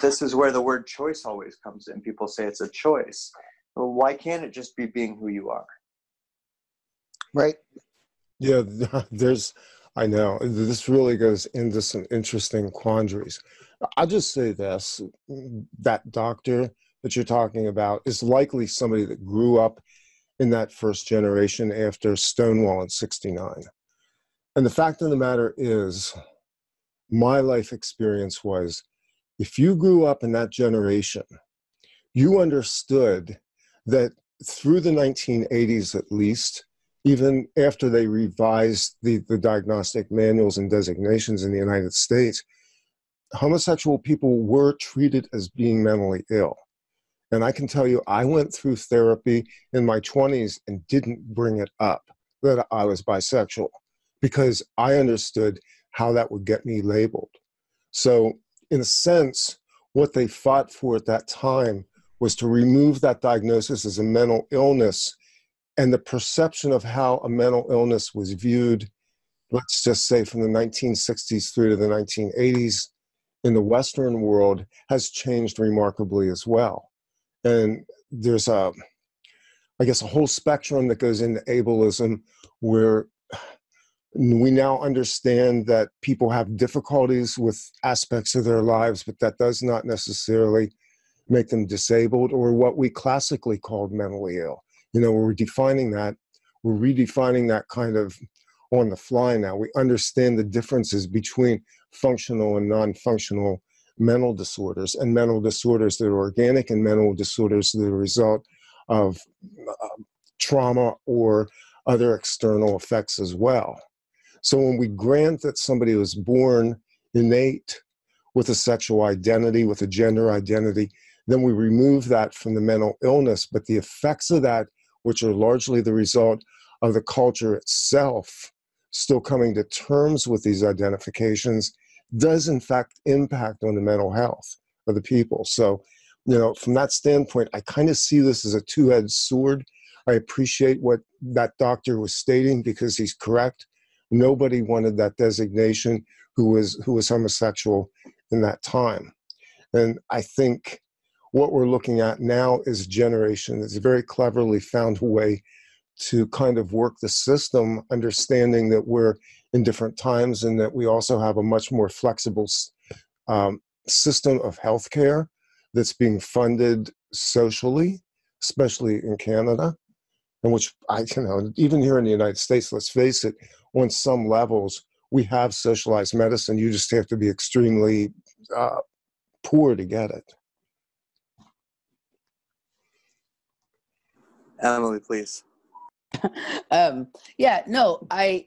This is where the word choice always comes in. People say it's a choice. Well, why can't it just be being who you are? Right. Yeah, there's, I know, this really goes into some interesting quandaries. I'll just say this that doctor that you're talking about is likely somebody that grew up in that first generation after Stonewall in 69. And the fact of the matter is, my life experience was if you grew up in that generation, you understood that through the 1980s at least, even after they revised the, the diagnostic manuals and designations in the United States, homosexual people were treated as being mentally ill. And I can tell you, I went through therapy in my 20s and didn't bring it up that I was bisexual because I understood how that would get me labeled. So, in a sense, what they fought for at that time was to remove that diagnosis as a mental illness and the perception of how a mental illness was viewed let's just say from the 1960s through to the 1980s in the Western world has changed remarkably as well. And there's a, I guess, a whole spectrum that goes into ableism where we now understand that people have difficulties with aspects of their lives, but that does not necessarily make them disabled or what we classically called mentally ill. You know, we're defining that, we're redefining that kind of on the fly now. We understand the differences between functional and non functional mental disorders and mental disorders that are organic and mental disorders that are a result of uh, trauma or other external effects as well. So when we grant that somebody was born innate with a sexual identity, with a gender identity, then we remove that from the mental illness. But the effects of that, which are largely the result of the culture itself, still coming to terms with these identifications, does in fact impact on the mental health of the people. So, you know, from that standpoint, I kind of see this as a two edged sword. I appreciate what that doctor was stating because he's correct. Nobody wanted that designation who was who was homosexual in that time. And I think what we're looking at now is a generation that's very cleverly found a way to kind of work the system, understanding that we're in different times and that we also have a much more flexible um, system of healthcare that's being funded socially, especially in Canada, and which I, you know, even here in the United States, let's face it, on some levels, we have socialized medicine. You just have to be extremely uh, poor to get it. Emily, please. um, yeah, no, I,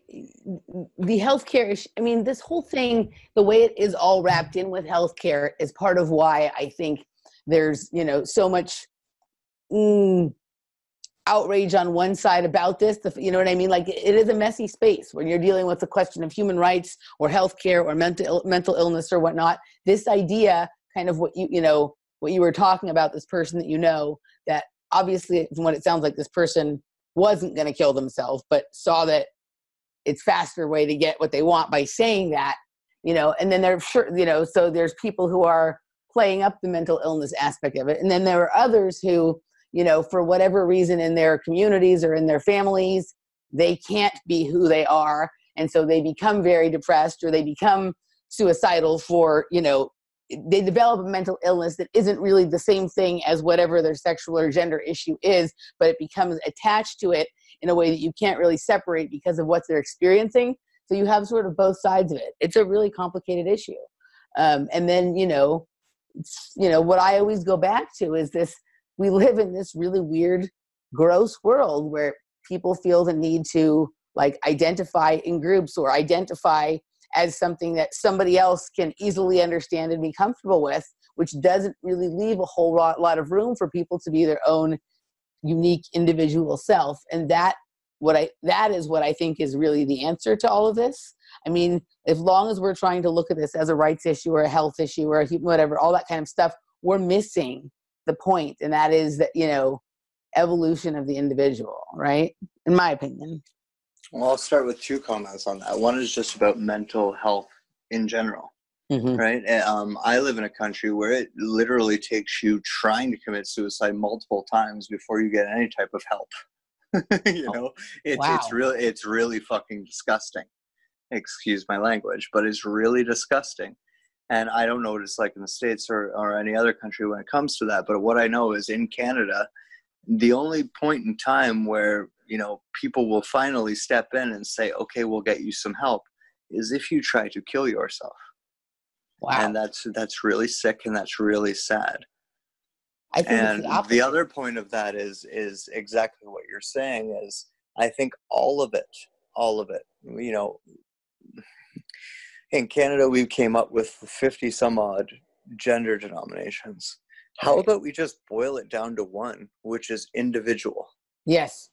the healthcare issue, I mean, this whole thing, the way it is all wrapped in with healthcare is part of why I think there's, you know, so much mm, outrage on one side about this. The, you know what I mean? Like it is a messy space when you're dealing with the question of human rights or healthcare or mental, mental illness or whatnot. This idea, kind of what you, you know, what you were talking about, this person that you know, that obviously from what it sounds like this person wasn't going to kill themselves but saw that it's faster way to get what they want by saying that you know and then there's sure you know so there's people who are playing up the mental illness aspect of it and then there are others who you know for whatever reason in their communities or in their families they can't be who they are and so they become very depressed or they become suicidal for you know they develop a mental illness that isn't really the same thing as whatever their sexual or gender issue is, but it becomes attached to it in a way that you can't really separate because of what they're experiencing. So you have sort of both sides of it. It's a really complicated issue. Um, and then, you know, you know, what I always go back to is this we live in this really weird, gross world where people feel the need to like identify in groups or identify as something that somebody else can easily understand and be comfortable with, which doesn't really leave a whole lot, of room for people to be their own unique individual self. And that what I that is what I think is really the answer to all of this. I mean, as long as we're trying to look at this as a rights issue or a health issue or whatever, all that kind of stuff, we're missing the point, and that is that you know, evolution of the individual, right? In my opinion. Well, I'll start with two comments on that. One is just about mental health in general, mm-hmm. right? Um, I live in a country where it literally takes you trying to commit suicide multiple times before you get any type of help. you oh, know, it's wow. it's really it's really fucking disgusting. Excuse my language, but it's really disgusting. And I don't know what it's like in the states or or any other country when it comes to that. But what I know is in Canada, the only point in time where you know people will finally step in and say okay we'll get you some help is if you try to kill yourself. Wow. and that's that's really sick and that's really sad. I think and the, the other point of that is is exactly what you're saying is i think all of it all of it you know in canada we came up with 50 some odd gender denominations. How about we just boil it down to one which is individual? Yes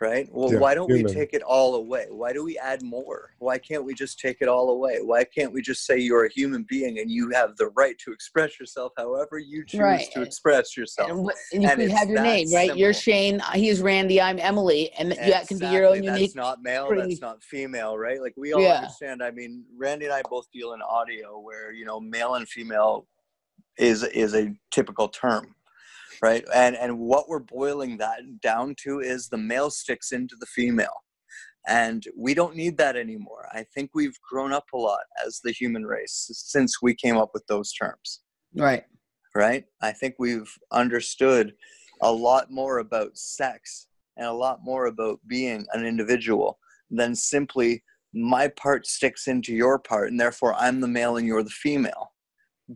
right? Well, Yeah, why don't human. we take it all away? Why do we add more? Why can't we just take it all away? Why can't we just say you're a human being and you have the right to express yourself however you choose Right. to express yourself? And, what, and you And could it's have your name, right? You're simple. Shane. He's Randy. I'm Emily, and th- that can be your own Exactly. unique. That's not male. pretty- That's not female, right? Like we all Yeah. understand. I mean, Randy and I both deal in audio, where you know, male and female is is a typical term, right? And and what we're boiling that down to is the male sticks into the female, and we don't need that anymore. I think we've grown up a lot as the human race since we came up with those terms Right. right? I think we've understood a lot more about sex and a lot more about being an individual than simply my part sticks into your part and therefore I'm the male and you're the female.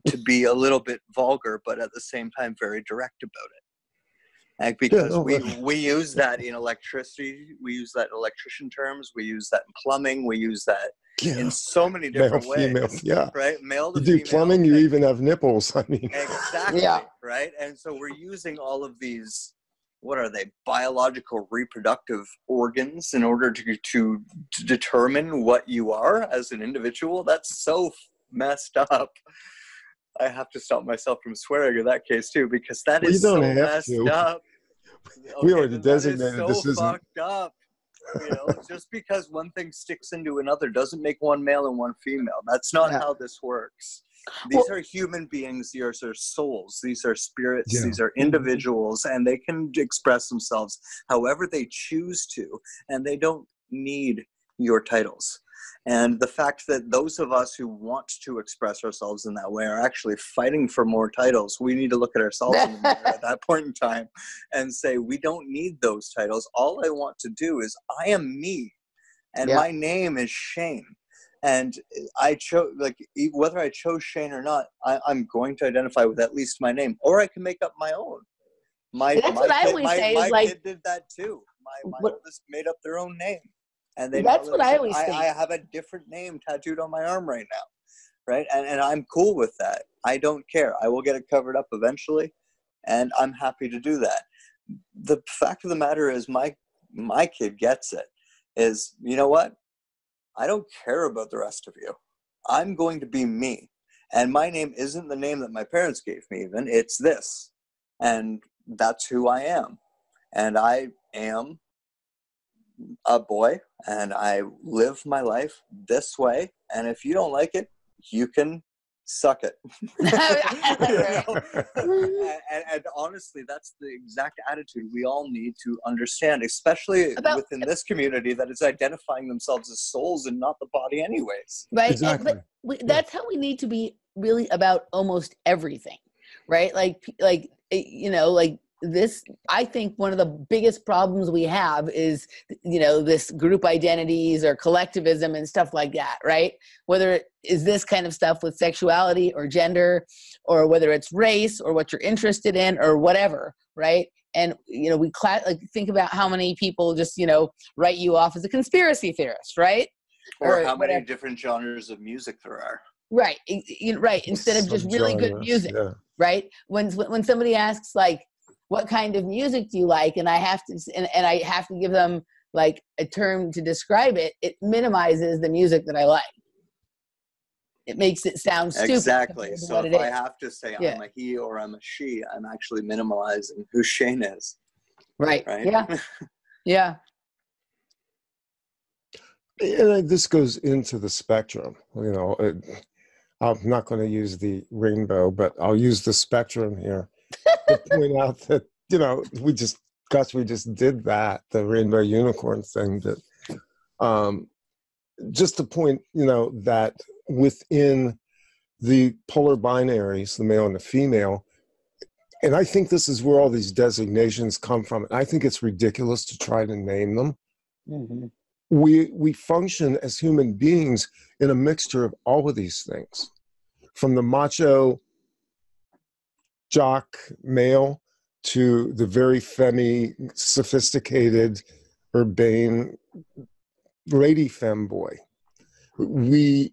To be a little bit vulgar, but at the same time very direct about it. Like because no, we, but- we use that in electricity, we use that in electrician terms, we use that in plumbing, we use that Yeah. in so many Male, different ways. female. Yeah. Right? Male to You do female, plumbing, you even have nipples. I mean, Exactly. Yeah. Right. And so we're using all of these, what are they, biological reproductive organs in order to, to, to determine what you are as an individual. That's so messed up. I have to stop myself from swearing in that case too, because that Well, is so messed to. up. We already then that is designated so this isn't- fucked up. You know, just because one thing sticks into another doesn't make one male and one female. That's not Yeah. how this works. These Well- are human beings. These are souls. These are spirits. Yeah. These are individuals, and they can express themselves however they choose to, and they don't need your titles. And the fact that those of us who want to express ourselves in that way are actually fighting for more titles, we need to look at ourselves in the mirror at that point in time and say, we don't need those titles. All I want to do is, I am me, and Yeah. my name is Shane and I chose like whether I chose Shane or not, I, I'm going to identify with at least my name, or I can make up my own. My That's my what I always my, say is my like- kid did that too. My my What- made up their own name, and they That's what I always I, think. I have a different name tattooed on my arm right now, right? And and I'm cool with that. I don't care. I will get it covered up eventually, and I'm happy to do that. The fact of the matter is, my my kid gets it. Is you know what? I don't care about the rest of you. I'm going to be me. And my name isn't the name that my parents gave me, even. It's this. And that's who I am. And I am a boy, and I live my life this way. And if you don't like it, you can suck it. And, and, and honestly, that's the exact attitude we all need to understand, especially About- within this community that is identifying themselves as souls and not the body, anyways. right? And- exactly. but we, that's how we need to be really about almost everything, right? Like, like eh, you know, like this. I think one of the biggest problems we have is, you know, this group identities or collectivism and stuff like that, right? Whether it is this kind of stuff with sexuality or gender, or whether it's race or what you're interested in or whatever, right? And you know, we cla- like think about how many people just you know write you off as a conspiracy theorist, right? Or, Or how many different genres of music there are. Right, right. Instead of just really good music, Yeah. right? When when somebody asks like, "What kind of music do you like?" and I have to and, and I have to give them like a term to describe it, it minimizes the music that I like. It makes it sound stupid. Exactly. So if I is. have to say Yeah. I'm a he or I'm a she, I'm actually minimalizing who Shane is, right, right? yeah, yeah, And this goes into the spectrum. You know, it, I'm not going to use the rainbow, but I'll use the spectrum here to point out that you know we just, gosh, we just did that the rainbow unicorn thing. That um, just to point, you know, that within the polar binaries, the male and the female. And I think this is where all these designations come from. And I think it's ridiculous to try to name them Mhm. we we function as human beings in a mixture of all of these things from the macho jock male to the very femi sophisticated urbane lady femboy we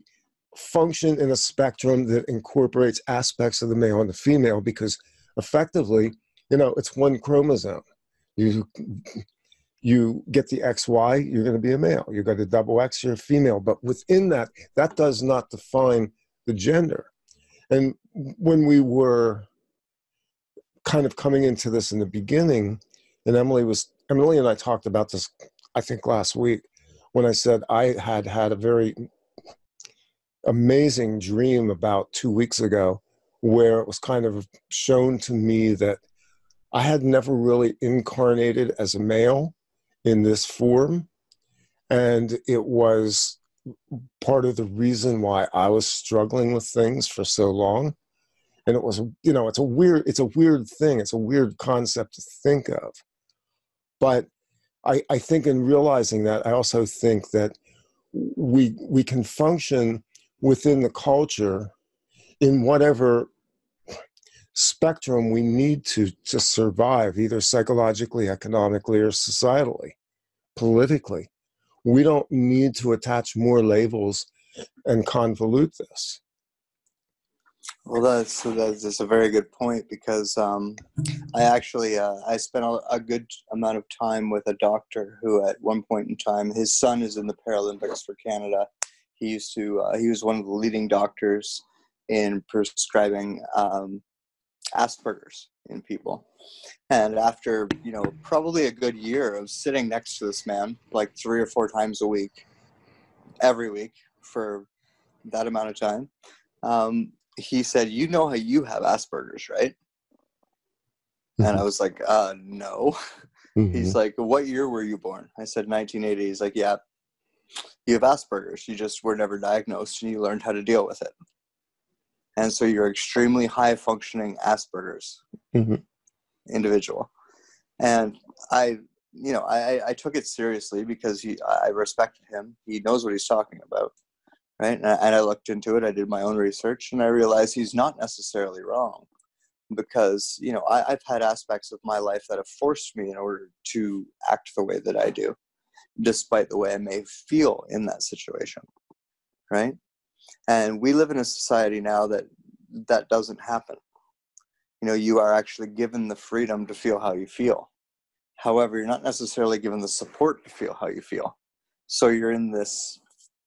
function in a spectrum that incorporates aspects of the male and the female because effectively you know it's one chromosome you you get the XY, you're going to be a male. You got a double X, you're a female. But within that, that does not define the gender. And when we were kind of coming into this in the beginning, and Emily was Emily and I talked about this, I think last week, when I said I had had a very amazing dream about two weeks ago, where it was kind of shown to me that I had never really incarnated as a male in this form. And it was part of the reason why I was struggling with things for so long. And it was, you know, it's a weird, it's a weird thing. It's a weird concept to think of. But I, I think in realizing that, I also think that we we can function within the culture in whatever spectrum we need to to survive, either psychologically, economically, or societally, politically. We don't need to attach more labels and convolute this. Well, that's that's, a very good point because um, I actually uh, I spent a, a, good amount of time with a doctor who, at one point in time, his son is in the Paralympics for Canada. He used to uh, he was one of the leading doctors in prescribing um, Asperger's in people. And after, you know, probably a good year of sitting next to this man, like three or four times a week, every week for that amount of time, um, he said, You know how you have Asperger's, right? Mm-hmm. And I was like, uh, No. Mm-hmm. He's like, What year were you born? I said, 1980. He's like, Yeah, you have Asperger's. You just were never diagnosed and you learned how to deal with it and so you're extremely high functioning asperger's mm-hmm. individual and i you know I, I took it seriously because he i respected him he knows what he's talking about right? And I, and I looked into it i did my own research and i realized he's not necessarily wrong because you know I, i've had aspects of my life that have forced me in order to act the way that i do despite the way i may feel in that situation right? And we live in a society now that that doesn't happen. You know you are actually given the freedom to feel how you feel. However you're not necessarily given the support to feel how you feel. So you're in this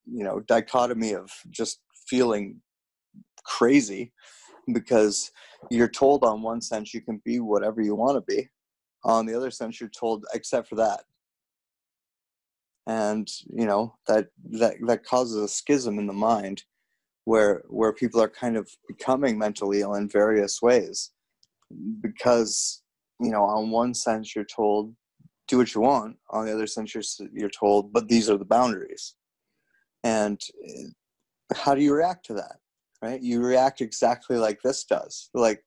you know dichotomy of just feeling crazy because you're told on one sense you can be whatever you want to be. On the other sense you're told except for that. And you know that that that causes a schism in the mind where where people are kind of becoming mentally ill in various ways because you know on one sense you're told do what you want on the other sense you're, you're told but these are the boundaries and eh, how do you react to that right? You react exactly like this does like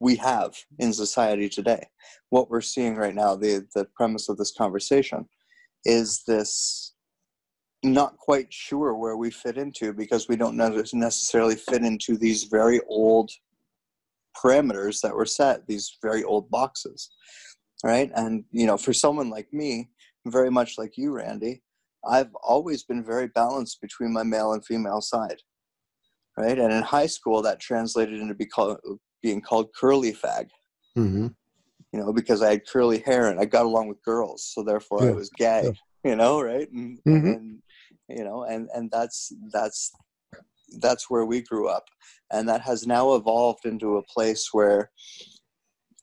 we have in society today. What we're seeing right now the the premise of this conversation is this not quite sure where we fit into because we don't necessarily fit into these very old parameters that were set these very old boxes right? And you know for someone like me very much like you randy i've always been very balanced between my male and female side right and in high school that translated into be called, being called curly fag mm-hmm. you know because i had curly hair and i got along with girls so therefore yeah. i was gay yeah you know right and, mm-hmm. and you know and and that's that's that's where we grew up and that has now evolved into a place where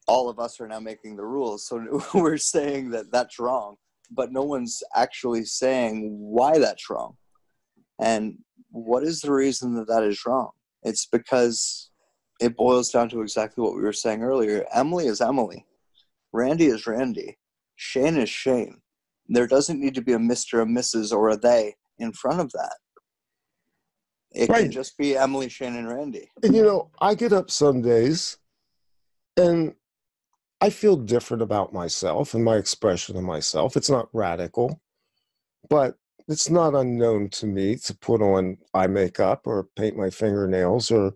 all of us are now making the rules so we're saying that that's wrong but no one's actually saying why that's wrong and what is the reason that that is wrong it's because it boils down to exactly what we were saying earlier emily is emily randy is randy shane is shane there doesn't need to be a Mr., a Mrs., or a they in front of that. It right. can just be Emily, Shannon, Randy. And you know, I get up some days and I feel different about myself and my expression of myself. It's not radical, but it's not unknown to me to put on eye makeup or paint my fingernails or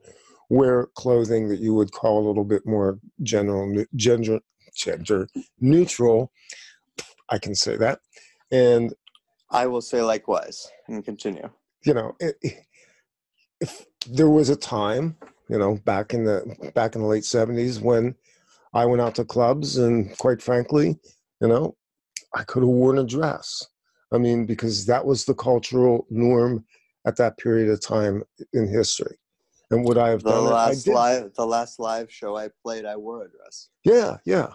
wear clothing that you would call a little bit more general gender gender neutral I can say that. And I will say likewise and continue. You know, if there was a time, you know, back in the back in the late seventies when I went out to clubs and quite frankly, you know, I could have worn a dress. I mean, because that was the cultural norm at that period of time in history. And would I have The done it? I last did. live, the last live show I played, I wore a dress. Yeah, yeah.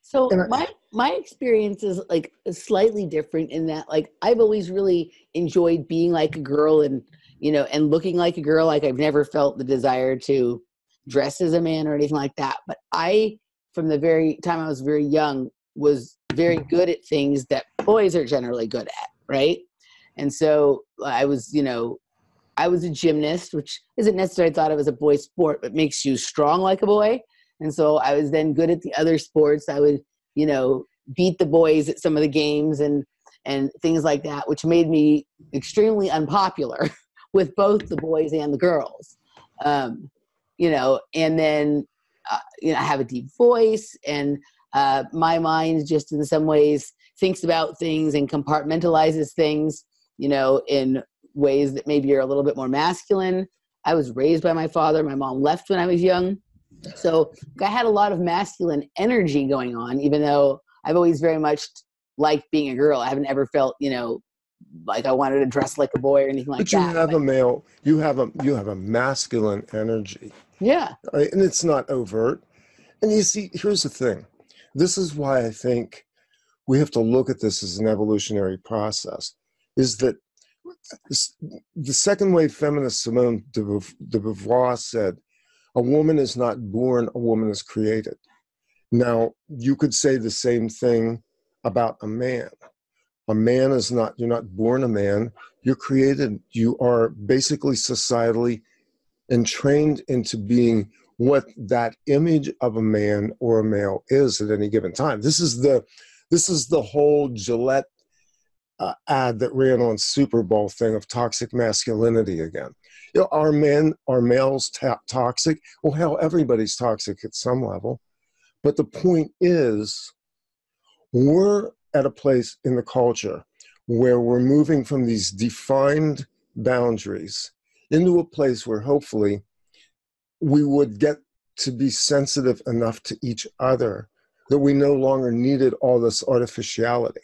So I- my my experience is like slightly different in that like I've always really enjoyed being like a girl and you know and looking like a girl like I've never felt the desire to dress as a man or anything like that but I from the very time I was very young was very good at things that boys are generally good at right and so I was you know I was a gymnast which isn't necessarily thought of as a boy sport but makes you strong like a boy and so I was then good at the other sports. I would, you know, beat the boys at some of the games and and things like that, which made me extremely unpopular with both the boys and the girls. Um, you know, and then uh, you know, I have a deep voice, and uh, my mind just in some ways thinks about things and compartmentalizes things. You know, in ways that maybe you're a little bit more masculine. I was raised by my father. My mom left when I was young. So I had a lot of masculine energy going on, even though I've always very much liked being a girl. I haven't ever felt, you know, like I wanted to dress like a boy or anything like that. but you have But- a male. You have a you have a masculine energy. Yeah. right? and it's not overt. And you see, here's the thing. This is why I think we have to look at this as an evolutionary process. Is that the second wave feminist Simone de Beauvoir said, "A woman is not born; a woman is created." Now, you could say the same thing about a man. A man is not, you're not born a man, you're created. You are basically societally entrained into being what that image of a man or a male is at any given time. This is the this is the whole Gillette uh, ad that ran on Super Bowl thing of toxic masculinity again. You know, are men are males ta- toxic? Well, hell, everybody's toxic at some level. But the point is, we're at a place in the culture where we're moving from these defined boundaries into a place where hopefully we would get to be sensitive enough to each other that we no longer needed all this artificiality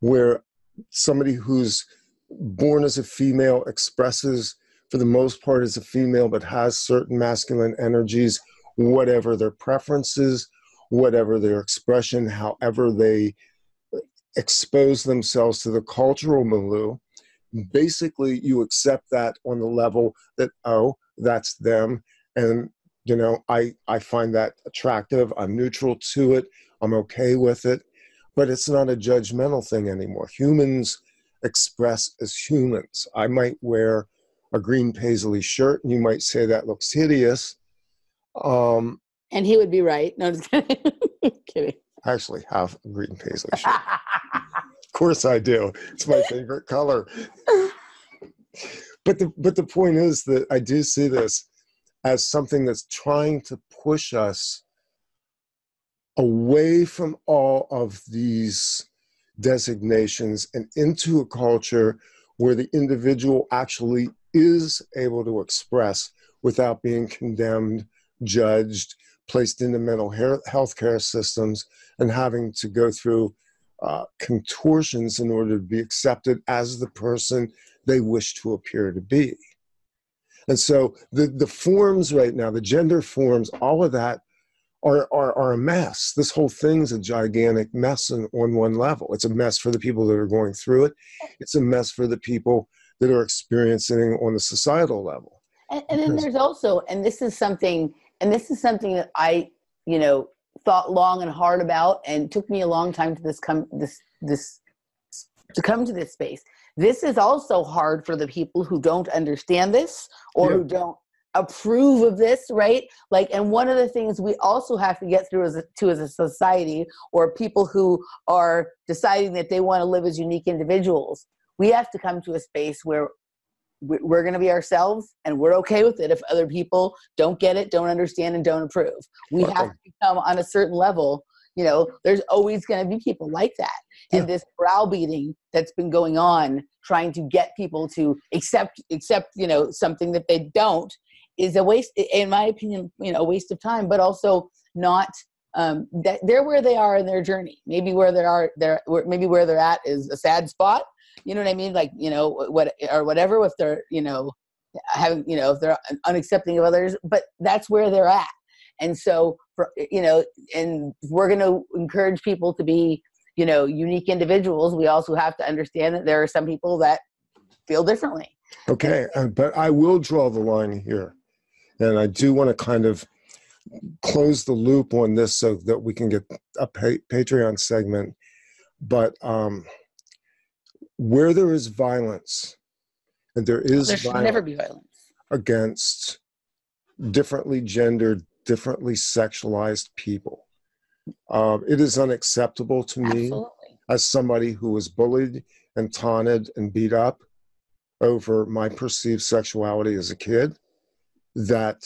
where somebody who's born as a female expresses for the most part as a female but has certain masculine energies whatever their preferences whatever their expression however they expose themselves to the cultural milieu basically you accept that on the level that oh that's them. And you know i i find that attractive. I'm neutral to it. I'm okay with it. But it's not a judgmental thing anymore. Humans express as humans. I might wear a green paisley shirt and you might say that looks hideous. Um And he would be right. No, just kidding. kidding. I actually have a green paisley shirt Of course I do. It's my favorite color. But the but the point is that I do see this as something that's trying to push us away from all of these designations and into a culture where the individual actually is able to express without being condemned, judged, placed into mental health care systems, and having to go through uh, contortions in order to be accepted as the person they wish to appear to be. And so the, the forms right now, the gender forms, all of that are, are, are a mess. This whole thing's a gigantic mess on, on one level. It's a mess for the people that are going through it. It's a mess for the people that are experiencing on the societal level. And, and then there's also, and this is something, and this is something that I, you know, thought long and hard about, and took me a long time to this come this this to come to this space. This is also hard for the people who don't understand this or Yeah. who don't approve of this, right? Like, and one of the things we also have to get through as a, to as a society, or people who are deciding that they want to live as unique individuals, we have to come to a space where we're going to be ourselves and we're okay with it if other people don't get it don't understand and don't approve we have to become on a certain level you know there's always going to be people like that and this browbeating that's been going on trying to get people to accept accept you know something that they don't is a waste in my opinion you know a waste of time but also not um, that they're where they are in their journey. Maybe where they are, they're maybe where they're at is a sad spot. You know what I mean? Like you know what or whatever. If they're you know having you know if they're unaccepting of others, but that's where they're at. And so for you know, and we're going to encourage people to be you know unique individuals. We also have to understand that there are some people that feel differently. Okay, uh, but I will draw the line here, and I do want to kind of close the loop on this so that we can get a Patreon segment. But um, where there is violence, and there is there should never be violence against differently gendered, differently sexualized people. Um, it is unacceptable to me Absolutely. as somebody who was bullied and taunted and beat up over my perceived sexuality as a kid that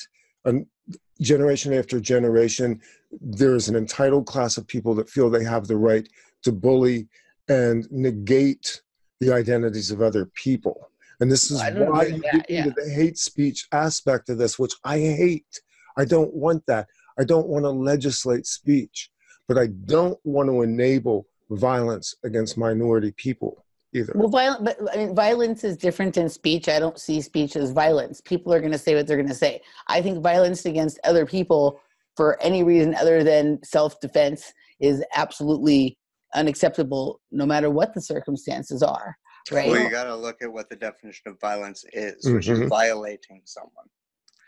generation after generation, there's an entitled class of people that feel they have the right to bully and negate the identities of other people. And this is why you that, get yeah. into the hate speech aspect of this, which I hate. I don't want that. I don't want to legislate speech, but I don't want to enable violence against minority people either. Well, violent, but I mean, violence is different than speech. I don't see speech as violence. People are going to say what they're going to say. I think violence against other people for any reason other than self-defense is absolutely unacceptable, no matter what the circumstances are. Right. Well, you got to look at what the definition of violence is, mm-hmm. which is mm-hmm. violating someone.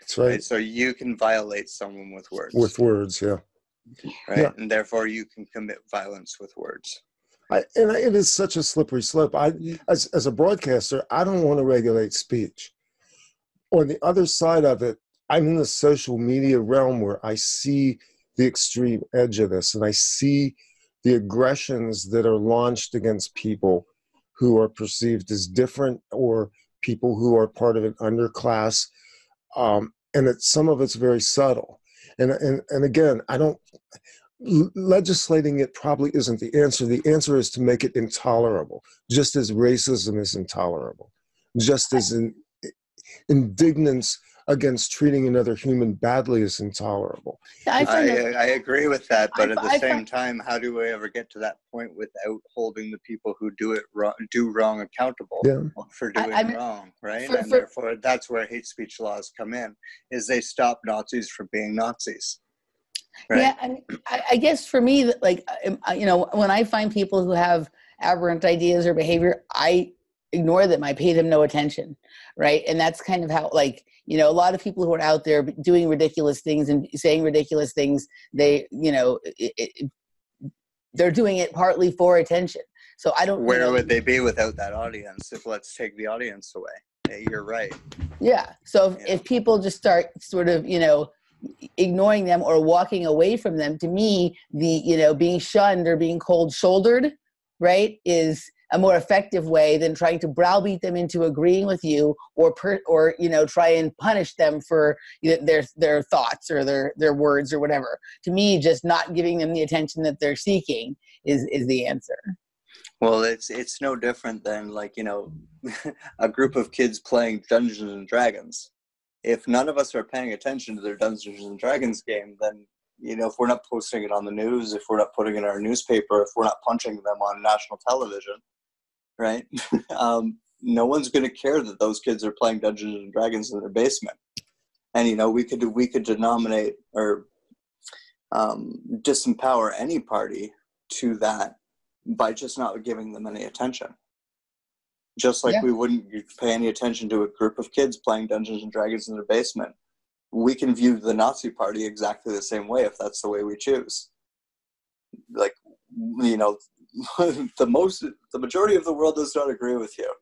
That's right. right. So you can violate someone with words. With words, yeah. Right, yeah. and therefore you can commit violence with words. I, and it is such a slippery slope. I, as, as a broadcaster, I don't want to regulate speech. On the other side of it, I'm in the social media realm where I see the extreme edge of this and I see the aggressions that are launched against people who are perceived as different or people who are part of an underclass. Um, and it, some of it's very subtle. And, and, and again, I don't, legislating it probably isn't the answer. The answer is to make it intolerable, just as racism is intolerable, just as in, indignance against treating another human badly is intolerable. I, I, I agree with that, but I, at the I, same time, how do we ever get to that point without holding the people who do it wrong, do wrong accountable yeah. for doing I, wrong, right? For, and for, therefore, that's where hate speech laws come in: is they stop Nazis from being Nazis. Right. Yeah, I, mean, I, I, guess for me, like you know, when I find people who have aberrant ideas or behavior, I ignore them. I pay them no attention, right? And that's kind of how, like, you know, a lot of people who are out there doing ridiculous things and saying ridiculous things, they, you know, it, it, they're doing it partly for attention. So I don't. Where you know, would they be without that audience? If let's take the audience away, you're right. Yeah. So if, yeah. if people just start sort of, you know, ignoring them or walking away from them to me the you know being shunned or being cold shouldered right is a more effective way than trying to browbeat them into agreeing with you or per, or you know try and punish them for their their thoughts or their their words or whatever. To me just not giving them the attention that they're seeking is is the answer. Well it's it's no different than like you know a group of kids playing dungeons and dragons. If none of us are paying attention to their Dungeons and Dragons game, then you know if we're not posting it on the news, if we're not putting it in our newspaper, if we're not punching them on national television, right? um, no one's going to care that those kids are playing Dungeons and Dragons in their basement. And you know we could we could denominate or um, disempower any party to that by just not giving them any attention just like yeah. we wouldn't pay any attention to a group of kids playing Dungeons and Dragons in their basement. We can view the Nazi Party exactly the same way if that's the way we choose. Like, you know, the most, the majority of the world does not agree with you.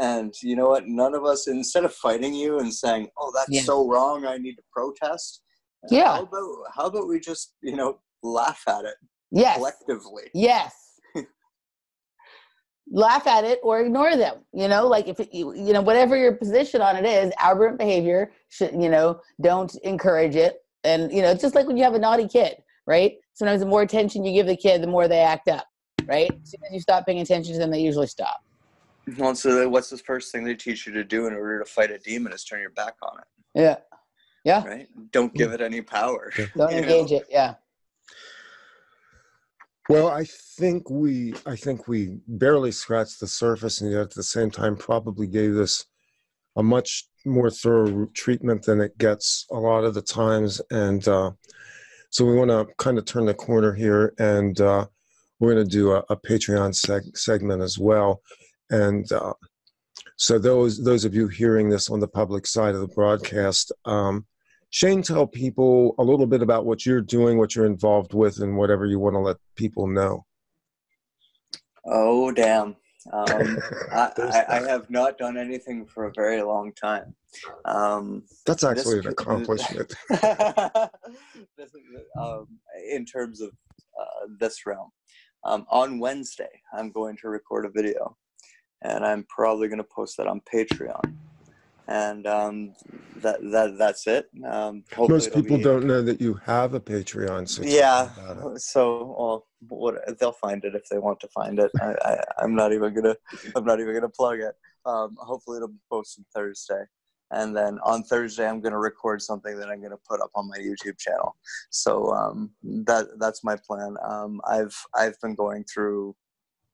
And you know what? None of us, instead of fighting you and saying, "Oh, that's yeah. so wrong," I need to protest. Uh, yeah. How about how about we just you know laugh at it? Yes. Collectively. Yes laugh at it or ignore them you know like if it, you, you know whatever your position on it is aberrant behavior should you know don't encourage it and you know just like when you have a naughty kid right sometimes the more attention you give the kid the more they act up right? As soon as you stop paying attention to them they usually stop. Well so what's the first thing they teach you to do in order to fight a demon is turn your back on it. Yeah. Yeah. Right? Don't give it any power don't engage know? it yeah. Well, I think we I think we barely scratched the surface, and yet at the same time probably gave this a much more thorough treatment than it gets a lot of the times. And uh, so we want to kind of turn the corner here, and uh, we're going to do a, a Patreon seg- segment as well. And uh, so those those of you hearing this on the public side of the broadcast, um, Shane, tell people a little bit about what you're doing, what you're involved with, and whatever you want to let people know. Oh, damn. Um, I, I, I, have not done anything for a very long time. Um, That's actually this, an accomplishment. this, um, in terms of uh, this realm. Um, on Wednesday, I'm going to record a video, and I'm probably going to post that on Patreon and um, that that that's it. Um, Most people be, don't know that you have a Patreon. So yeah, so well, what, they'll find it if they want to find it. I, am not even gonna I'm not even gonna plug it. Um, hopefully, it'll be posted Thursday. And then on Thursday, I'm going to record something that I'm going to put up on my YouTube channel. So um, that that's my plan. Um, I've I've been going through,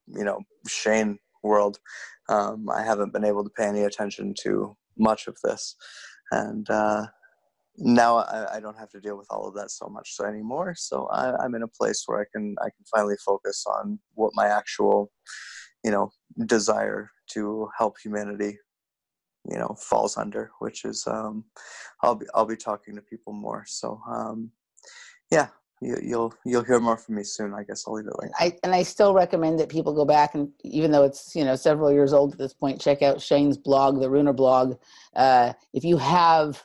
you know, Shane world. Um, I haven't been able to pay any attention to much of this and uh, now I, I, don't have to deal with all of that so much so anymore so I, am in a place where i can i can finally focus on what my actual you know desire to help humanity you know falls under which is um, i'll be i'll be talking to people more so um, yeah you, will you'll, you'll hear more from me soon. I guess I'll leave it like. I and I still recommend that people go back and even though it's you know several years old at this point, check out Shane's blog, the Ruiner blog. Uh, if you have,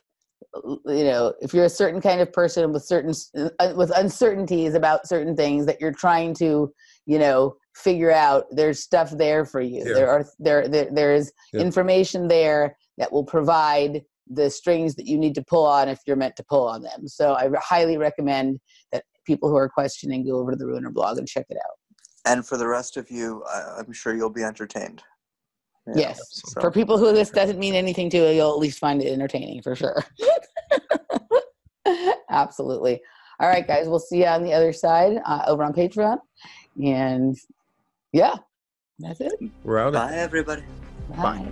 you know, if you're a certain kind of person with certain uh, with uncertainties about certain things that you're trying to, you know, figure out, there's stuff there for you. Yeah. There are there there, there is yeah. information there that will provide the strings that you need to pull on if you're meant to pull on them. So I highly recommend that people who are questioning go over to the Ruiner blog and check it out. And for the rest of you, I'm sure you'll be entertained. Yeah, yes. So. For people who this doesn't mean anything to, you'll at least find it entertaining for sure. Absolutely. All right, guys, we'll see you on the other side uh, over on Patreon. And yeah, that's it. We're out. Bye, everybody. Bye. Bye.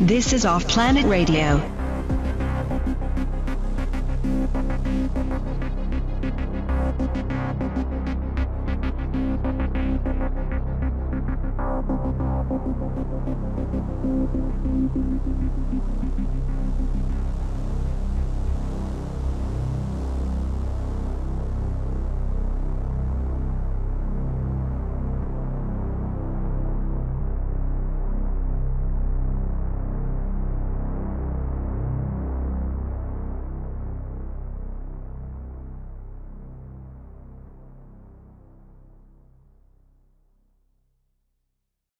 This is Off Planet Radio.